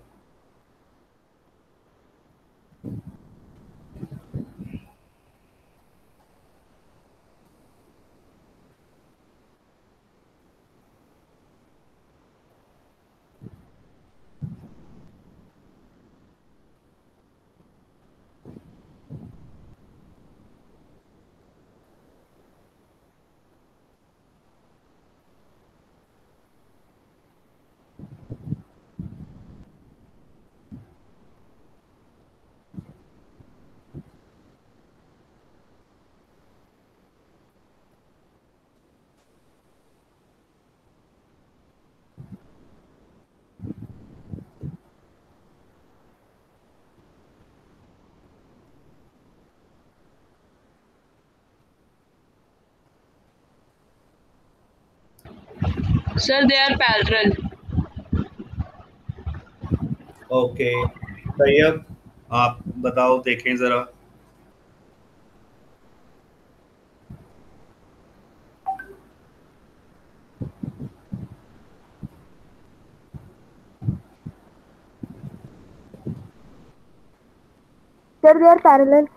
Sir they are parallel okay Tayyab आप बताओ देखें जरा। Sir they are parallel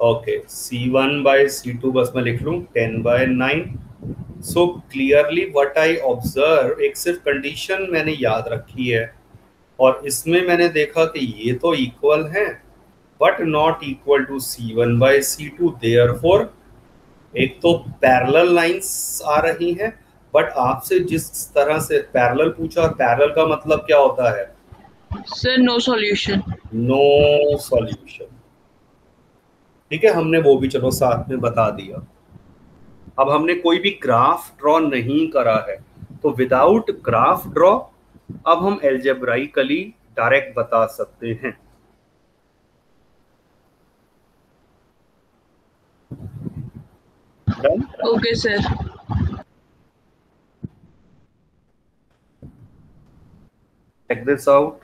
okay c one by c two बस मैं लिख लूँ ten by nine so clearly what I observe एक सिर्फ़ कंडीशन मैंने याद रखी है और इसमें मैंने देखा कि ये तो इक्वल हैं but not equal to c one by c two therefore एक तो पैरल लाइन्स आ रही हैं बट आपसे जिस तरह से पैरल पूछा पैरल का मतलब क्या होता है? Sir no solution. No solution ठीक है हमने वो भी चलो साथ में बता दिया। अब हमने कोई भी ग्राफ ड्रॉ नहीं करा है तो विदाउट ग्राफ ड्रॉ अब हम एल्जेब्राइकली डायरेक्ट बता सकते हैं। Okay sir check this out.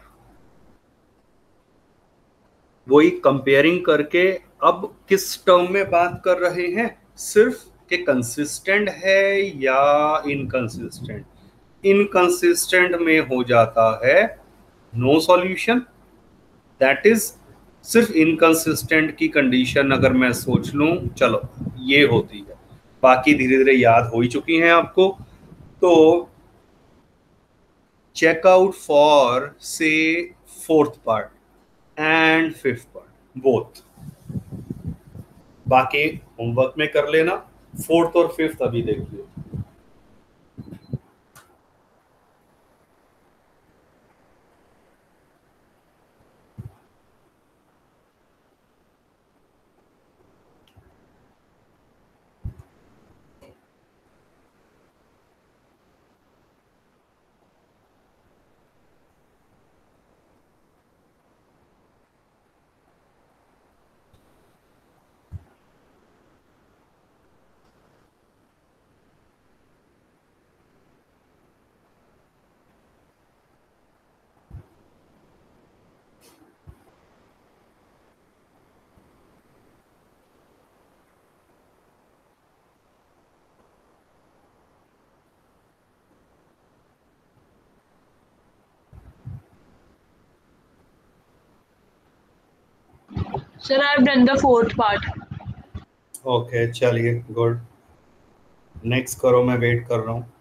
वही कंपेयरिंग करके अब किस टर्म में बात कर रहे हैं? सिर्फ़ के कंसिस्टेंट है या इनकंसिस्टेंट इनकंसिस्टेंट में हो जाता है नो सॉल्यूशन दैट इज़ सिर्फ़ इनकंसिस्टेंट की कंडीशन अगर मैं सोच लूँ, चलो, ये होती है। बाकी धीरे धीरे याद हो ही चुकी हैं आपको। तो out for, say, fourth part and fifth part, both बाकी होमवर्क में कर लेना। फोर्थ और फिफ्थ अभी देखिए sir I have done the fourth part okay चलिए गुड नेक्स्ट करो, मैं वेट कर रहा हूँ।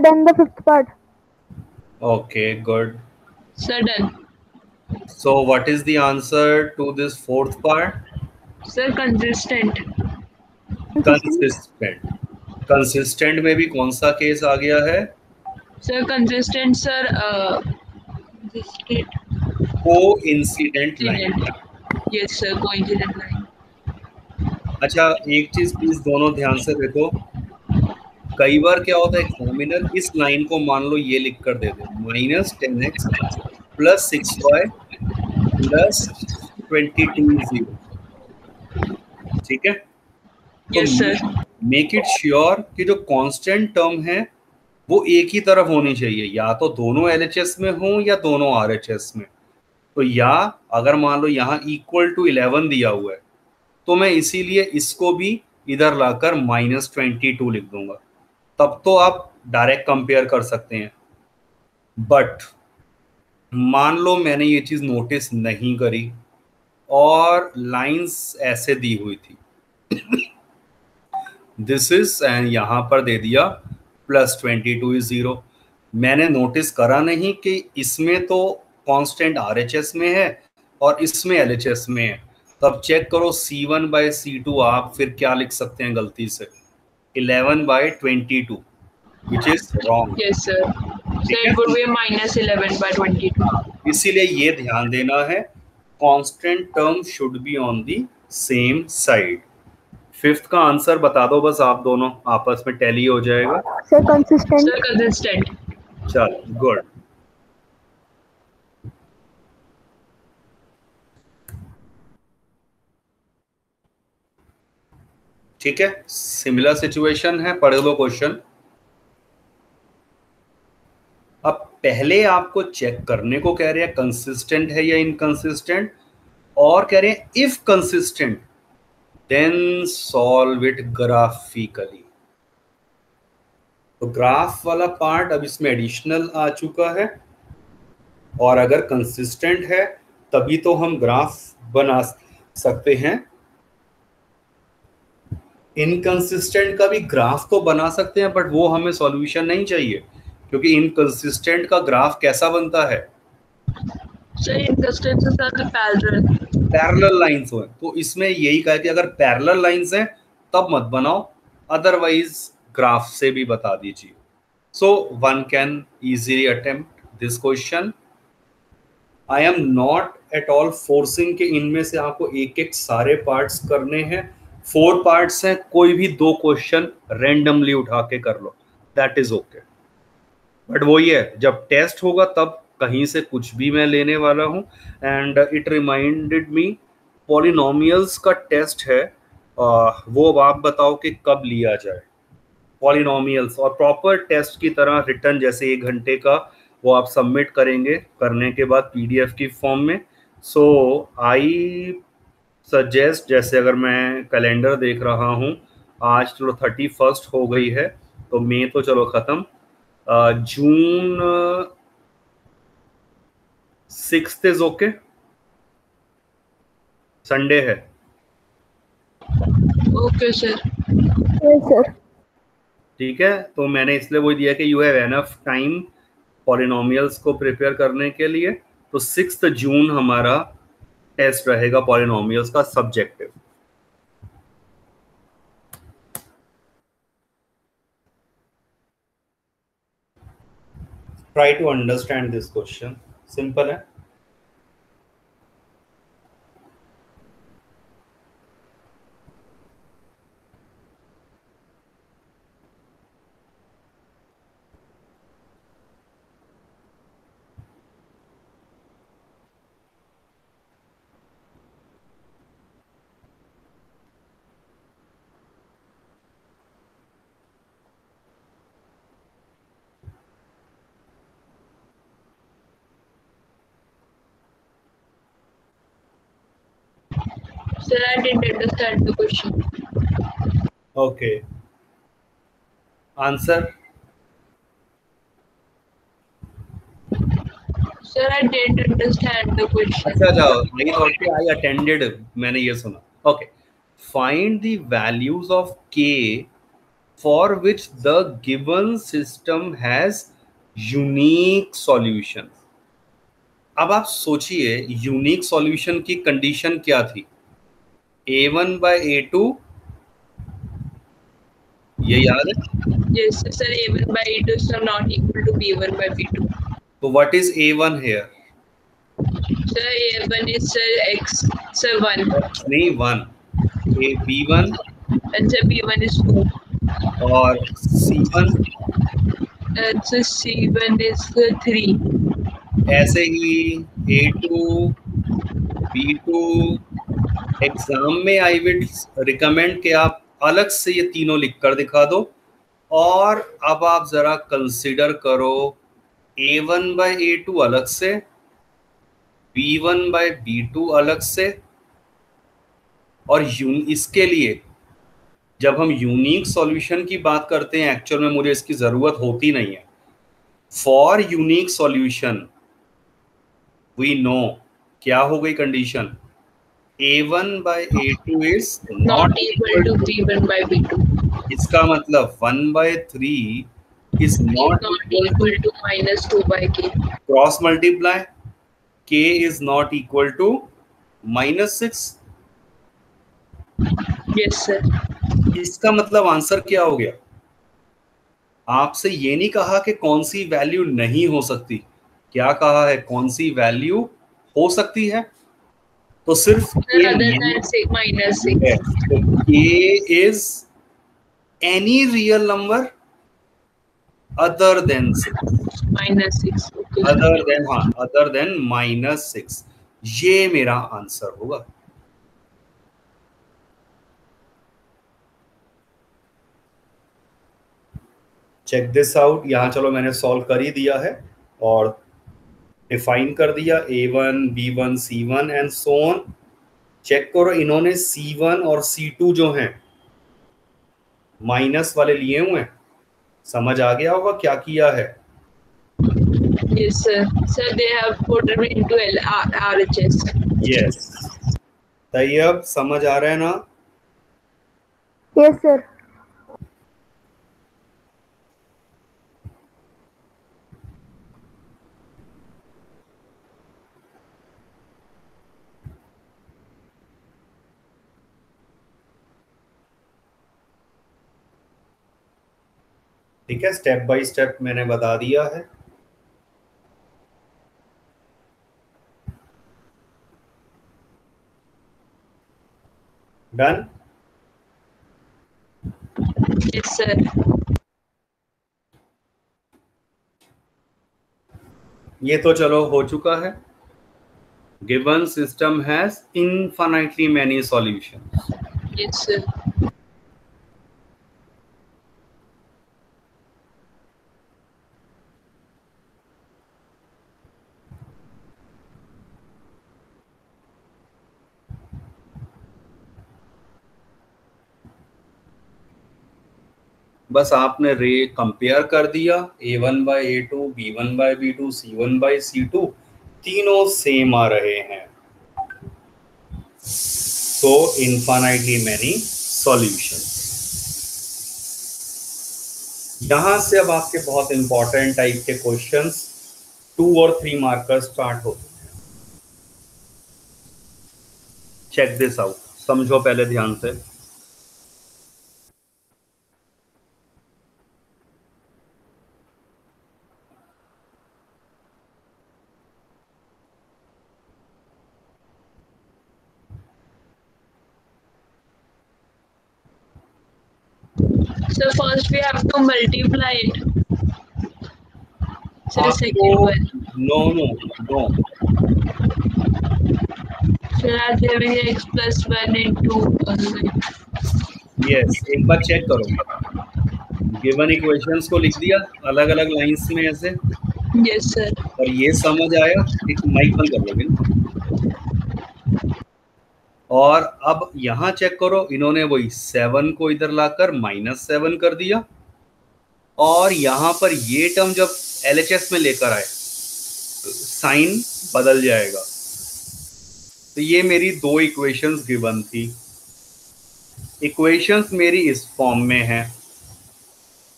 Sir, done the fifth part. Okay, good. Sir, done. So what is the answer to this fourth part? Sir, consistent. Consistent. Consistent में भी कौन सा केस आ गया है Sir, consistent, sir. Uh, consistent. Coincident line Yes, sir. Coincident line. अच्छा एक चीज़ please दोनों ध्यान से देखो कई बार क्या होता है एग्जामिनर इस लाइन को मान लो ये लिख कर दे दे। Minus ten x plus six y plus twenty two zero ठीक है? sir. मेक इट श्योर कि जो कांस्टेंट टर्म है वो एक ही तरफ़ होनी चाहिए। या तो दोनों एलएचएस में हो या दोनों आरएचएस में। तो या अगर मान लो यहाँ इक्वल टू इलेवन दिया हुआ है तो मैं इसीलिए इसको भी इधर लाकर माइनस ट्वेंटी टू लिख दूँगा। तब तो आप डायरेक्ट कंपेयर कर सकते हैं। बट मान लो मैंने ये चीज़ नोटिस नहीं करी और लाइंस ऐसे दी हुई थी। दिस इज़ एंड यहाँ पर दे दिया plus twenty two is zero मैंने नोटिस करा नहीं कि इसमें तो कांस्टेंट आरएचएस में है और इसमें एलएचएस में है। तब चेक करो c one by c two आप फिर क्या लिख सकते हैं गलती से? Eleven by twenty two which is wrong Yes, sir. So it would be minus 11 by 22. इसीलिए ये ध्यान देना है constant term should be on the same side fifth का आंसर बता दो बस आप दोनों आपस में टैली हो जाएगा। सर कंसिस्टेंट सर कंसिस्टेंट चल गुड ठीक है? सिमिलर सिचुएशन है, पढ़ लो क्वेश्चन अब पहले आपको चेक करने को कह रहे हैं कंसिस्टेंट है या इनकंसिस्टेंट और कह रहे हैं if consistent then solve it graphically तो ग्राफ वाला पार्ट अब इसमें एडिशनल आ चुका है। और अगर कंसिस्टेंट है, तभी तो हम ग्राफ बना सकते हैं। इनकंसिस्टेंट का भी ग्राफ तो बना सकते हैं बट वो हमें सॉल्यूशन नहीं चाहिए क्योंकि इनकंसिस्टेंट का ग्राफ कैसा बनता है. पैरेलल लाइंस हो। तो इसमें यही कहा कि अगर पैरेलल लाइंस हैं तब मत बनाओ अदरवाइज़ ग्राफ से भी बता दीजिए। So one can easily attempt this question I am not at all forcing के इनमें से आपको एक एक सारे पार्ट्स करने हैं। फोर पार्ट्स हैं, कोई भी दो क्वेश्चन रेंडमली उठा के कर लो। दैट इज़ ओके बट वही है, जब टेस्ट होगा तब कहीं से कुछ भी मैं लेने वाला हूँ। And it reminded me polynomials का टेस्ट है वो अब आप बताओ कि कब लिया जाए। पॉलिनोमियल्स और प्रॉपर टेस्ट की तरह रिटर्न जैसे एक घंटे का वो आप सबमिट करेंगे करने के बाद पीडीएफ की फॉर्म में। सो आई सजेस्ट जैसे अगर मैं कैलेंडर देख रहा हूँ आज चलो थर्टी फ़र्स्ट हो गई है तो मई तो चलो ख़त्म। June six is okay Sunday है। Okay sir. ठीक है तो मैंने इसलिए वही दिया कि you have enough time polynomials को प्रिपेयर करने के लिए। तो सिक्स जून हमारा टेस्ट रहेगा पॉलिनोमियल्स का subjective try to understand this question simple है Sir, I didn't understand the question. Okay answer Sir, I didn't understand the question. अच्छा जाओ नहीं कि आई अटेंडेड मैंने ये सुना okay find the values of k for which the given system has unique solution अब आप सोचिए यूनिक सॉल्यूशन की कंडीशन क्या थी a one by a two ये याद है? Yes, sir, a1 by a2 is not equal to b1 by b2. तो what is a one here sir a one is sir x sir one नहीं one A B one अच्छा B one is two और सी one अच्छा सी one is three ऐसे ही a two b two exam में I would recommend कि आप अलग से ये तीनों लिख कर दिखा दो। और अब आप जरा कंसिडर करो a one by a two अलग से b one by b two अलग से, और यून इसके लिए जब हम यूनिक सॉल्यूशन की बात करते हैं एक्चुअल में मुझे इसकी ज़रूरत होती नहीं है। For unique solution we know क्या हो गई condition a1 by a2 is Not not equal to B1 by B2. इसका मतलब 1 by 3 is not Not equal to minus 2 by K. cross multiply k is not equal to minus 6 Yes, sir. इसका मतलब answer क्या हो गया आपसे ये नहीं कहा कि कौन सी वैल्यू नहीं हो सकती क्या कहा है कौन सी वैल्यू हो सकती है वो सिर्फ़ a is any real number other than minus six other than हाँ अदर देन माइनस सिक्स ये मेरा आंसर होगा। चेक दिस आउट यहाँ चलो मैंने सॉल्व कर ही दिया है और डिफाइन कर दिया a one b one c one and so on check करो इन्होंने सी वन और सी टू जो हैं माइनस वाले लिए हुए हैं समझ आ गया होगा क्या किया है Yes, sir. Sir, they have put it into L RHS. Yes Tayyab समझ आ रहा है ना Yes, sir. ठीक है स्टेप बाय स्टेप मैंने बता दिया है डन Yes. ये तो चलो हो चुका है given system has infinitely many solutions Yes, sir. बस आपने रे कंपेयर कर दिया a one by a two b one by b two c one by c two तीनों सेम आ रहे हैं। सो इनफाइनाइटली मैनी सॉल्यूशन यहाँ से अब आपके बहुत इंपॉर्टेंट टाइप के क्वेश्चंस टू और थ्री मार्कर स्टार्ट होते हैं। चेक दिस आउट समझो पहले ध्यान से। So first we have to multiply it. So the second one. No no no So as having x plus one into one. Yes एक बार check करो गिवन इक्वेशंस को लिख दिया अलग अलग लाइंस में ऐसे Yes, sir. और ये समझ आया एक माइक बंद कर लोगे ना और अब यहाँ चेक करो, इन्होंने वही सेवन को इधर लाकर माइनस सेवन कर दिया। और यहाँ पर ये टर्म जब एलएचएस में लेकर आए साइन बदल जाएगा। तो ये मेरी दो इक्वेशंस गिवन थी। इक्वेशंस मेरी इस फॉर्म में है।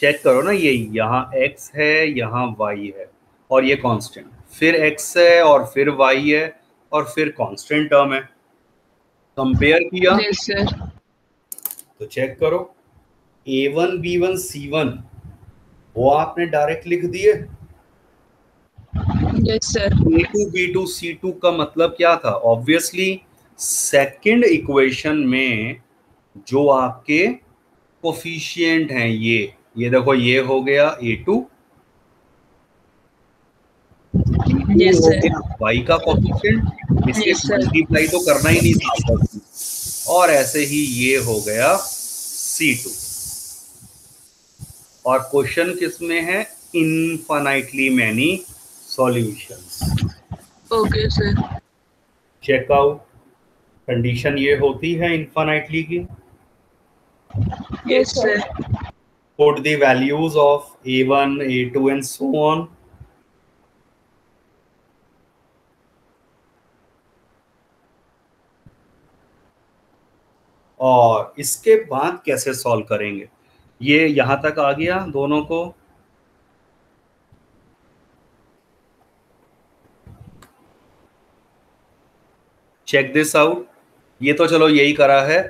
चेक करो ना, ये यहाँ x है, यहाँ y है, और ये कांस्टेंट फिर x है, और फिर y है, और फिर कांस्टेंट टर्म है। कंपेयर किया। Yes, तो चेक करो। A1 b1 c1 वो आपने डायरेक्ट लिख दिए? Yes, sir. a2 b2 c2 का मतलब क्या था? ऑब्वियसली सेकंड इक्वेशन में जो आपके कोफिशियंट हैं ये ये देखो ये हो गया a2 Yes, हो y का Yes, मल्टीप्लाई तो करना ही नहीं था और ऐसे ही ये हो गया सी टू और क्वेश्चन किसमें है? Infinitely many solutions Okay, sir. Check out condition ये होती है इनफाइनाइटली की। Yes, sir. put the values of a1 a2 and so on और इसके बाद कैसे सॉल्व करेंगे? ये यहाँ तक आ गया दोनों को। चेक दिस आउट ये तो चलो यही करा है।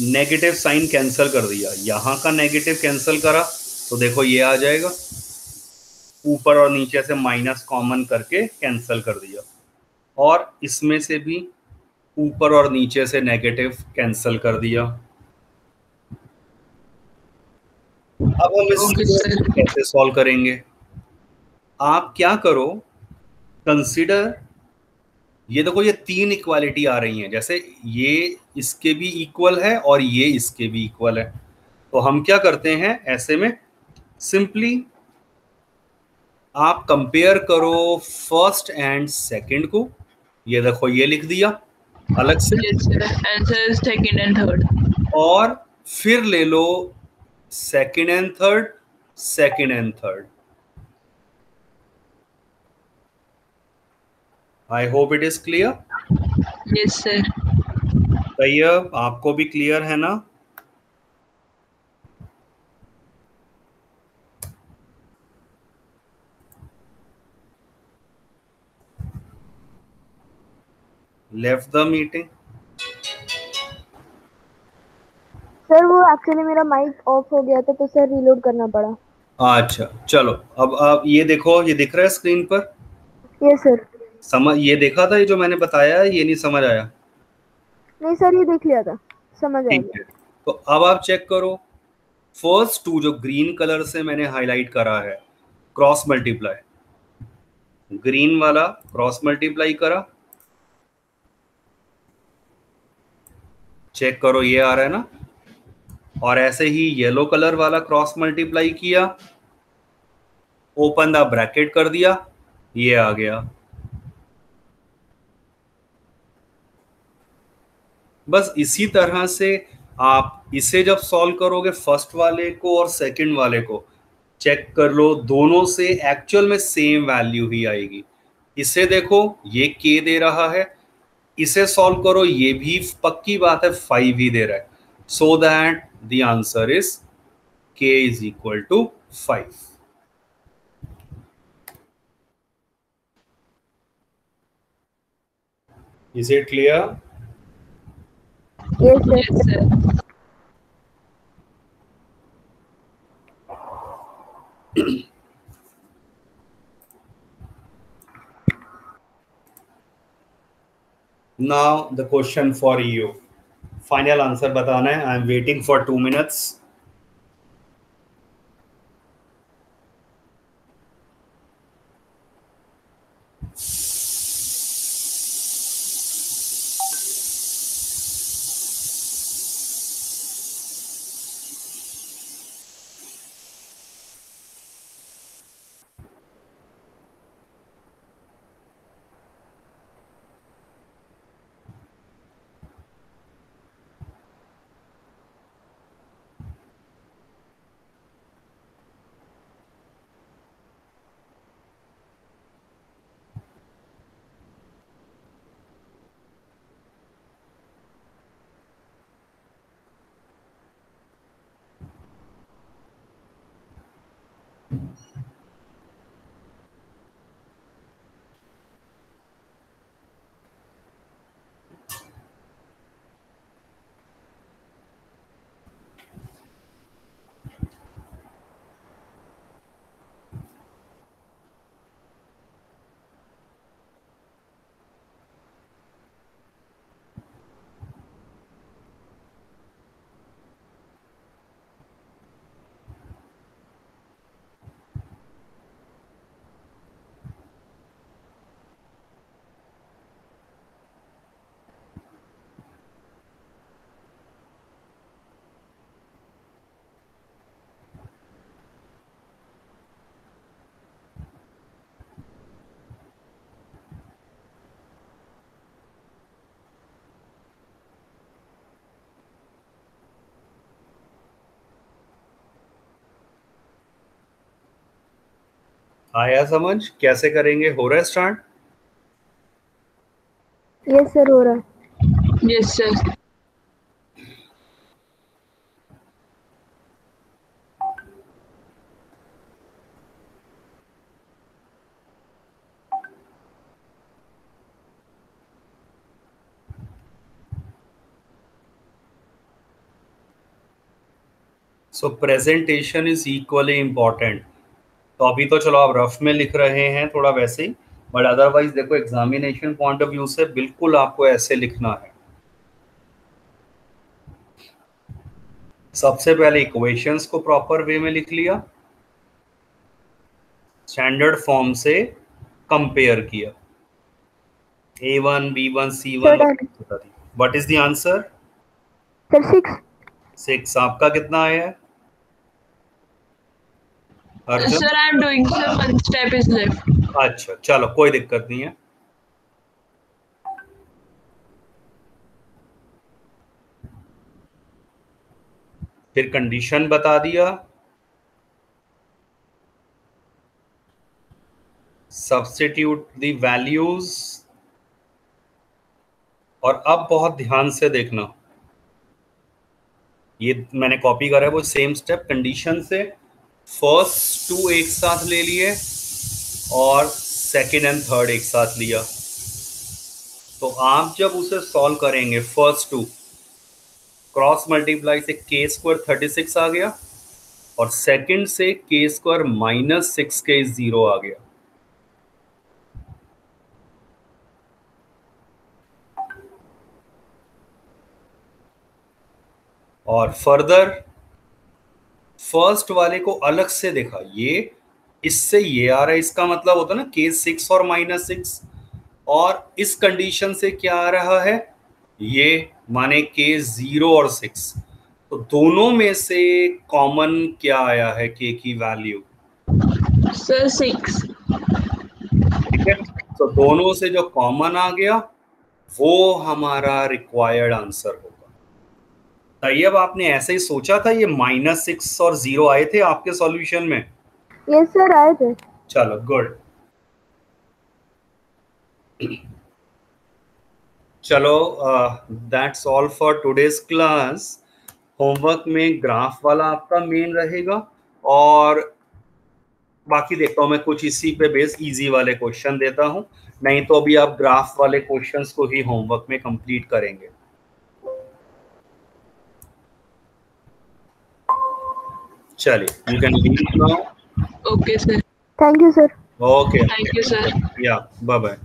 नेगेटिव साइन कैंसिल कर दिया। यहाँ का नेगेटिव कैंसिल करा तो देखो ये आ जाएगा। ऊपर और नीचे से माइनस कॉमन करके कैंसिल कर दिया। और इसमें से भी ऊपर और नीचे से नेगेटिव कैंसिल कर दिया। अब हम इसको कैसे सॉल्व करेंगे? आप क्या करो? कंसिडर ये देखो ये तीन इक्वालिटी आ रही हैं। जैसे ये इसके भी इक्वल है और ये इसके भी इक्वल है। तो हम क्या करते हैं ऐसे में? सिंपली आप कंपेयर करो फ़र्स्ट एंड सेकंड को। ये देखो ये लिख दिया। अलग से? आंसर सेकंड एंड थर्ड और फिर ले लो second and third second and third I hope it is clear yes sir भैया आपको भी क्लियर है ना? लेफ़्ट द मीटिंग सर वो एक्चुअली मेरा माइक ऑफ़ हो गया था तो सर रीलोड करना पड़ा। अच्छा चलो अब आप ये देखो ये दिख रहा है स्क्रीन पर? यस सर समझ ये देखा था ये जो मैंने बताया ये नहीं समझ आया। नहीं सर ये देख लिया था। समझ आ गया। तो अब आप चेक करो। फ़र्स्ट टू जो ग्रीन कलर से मैंने हाईलाइट करा है क्रॉस मल्टीप्लाई ग्रीन वाला क्रॉस मल्टीप्लाई करा। चेक करो, ये आ रहा है ना? और ऐसे ही येलो कलर वाला क्रॉस मल्टीप्लाई किया। ओपन द ब्रैकेट कर दिया। ये आ गया। बस इसी तरह से आप इसे जब सॉल्व करोगे फ़र्स्ट वाले को और सेकंड वाले को चेक कर लो, दोनों से एक्चुअल में सेम वैल्यू ही आएगी। इसे देखो, ये के दे रहा है। इसे सॉल्व करो ये भी पक्की बात है फाइव ही दे रहा है। So that the answer is k is equal to five is it clear Yes, sir. [clears throat] now the question for you final answer बताना है I am waiting for two minutes आया समझ कैसे करेंगे? हो रहा है स्टार्ट यस सर हो रहा है। Yes sir so presentation is equally important तो अभी तो चलो आप रफ में लिख रहे हैं थोड़ा वैसे ही बट अदरवाइज़ देखो एग्जामिनेशन पॉइंट ऑफ़ व्यू से बिल्कुल आपको ऐसे लिखना है। सबसे पहले इक्वेशंस को प्रॉपर वे में लिख लिया। स्टैंडर्ड फॉर्म से कंपेयर किया। A one b one c one what is the answer six आपका कितना आया है? अर्जुन. अच्छा चलो कोई दिक्कत नहीं है। फिर कंडीशन बता दिया। सब्सटीट्यूट द वैल्यूज़ और अब बहुत ध्यान से देखना। ये मैंने कॉपी करा है वो सेम स्टेप कंडीशन से। फ़र्स्ट टू एक साथ ले लिए और सेकेंड एंड थर्ड एक साथ लिया। तो आप जब उसे सॉल्व करेंगे फ़र्स्ट टू क्रॉस मल्टीप्लाई से के स्क्वायर थर्टी सिक्स आ गया और सेकंड से k square minus six k zero आ गया। और फर्दर फ़र्स्ट वाले को अलग से देखा ये इससे ये आ रहा है इसका मतलब होता है ना के सिक्स और माइनस सिक्स और इस कंडीशन से क्या आ रहा है? ये माने के ज़ीरो और सिक्स तो दोनों में से कॉमन क्या आया है के की वैल्यू Sir, six. ठीक है तो दोनों से जो कॉमन आ गया वो हमारा रिक्वायर्ड आंसर होगा। तैयब आपने ऐसे ही सोचा था ये माइनस सिक्स और ज़ीरो आए थे आपके सॉल्यूशन में? यस सर आए थे। चलो गुड चलो that's all for today's class homework में ग्राफ वाला आपका मेन रहेगा और बाकी देखता हूँ मैं कुछ इसी पे बेस इजी वाले क्वेश्चन देता हूँ। नहीं तो अभी आप ग्राफ वाले क्वेश्चंस को ही होमवर्क में कंप्लीट करेंगे। चलिए you can leave now okay sir thank you sir okay thank you sir या बाय बाय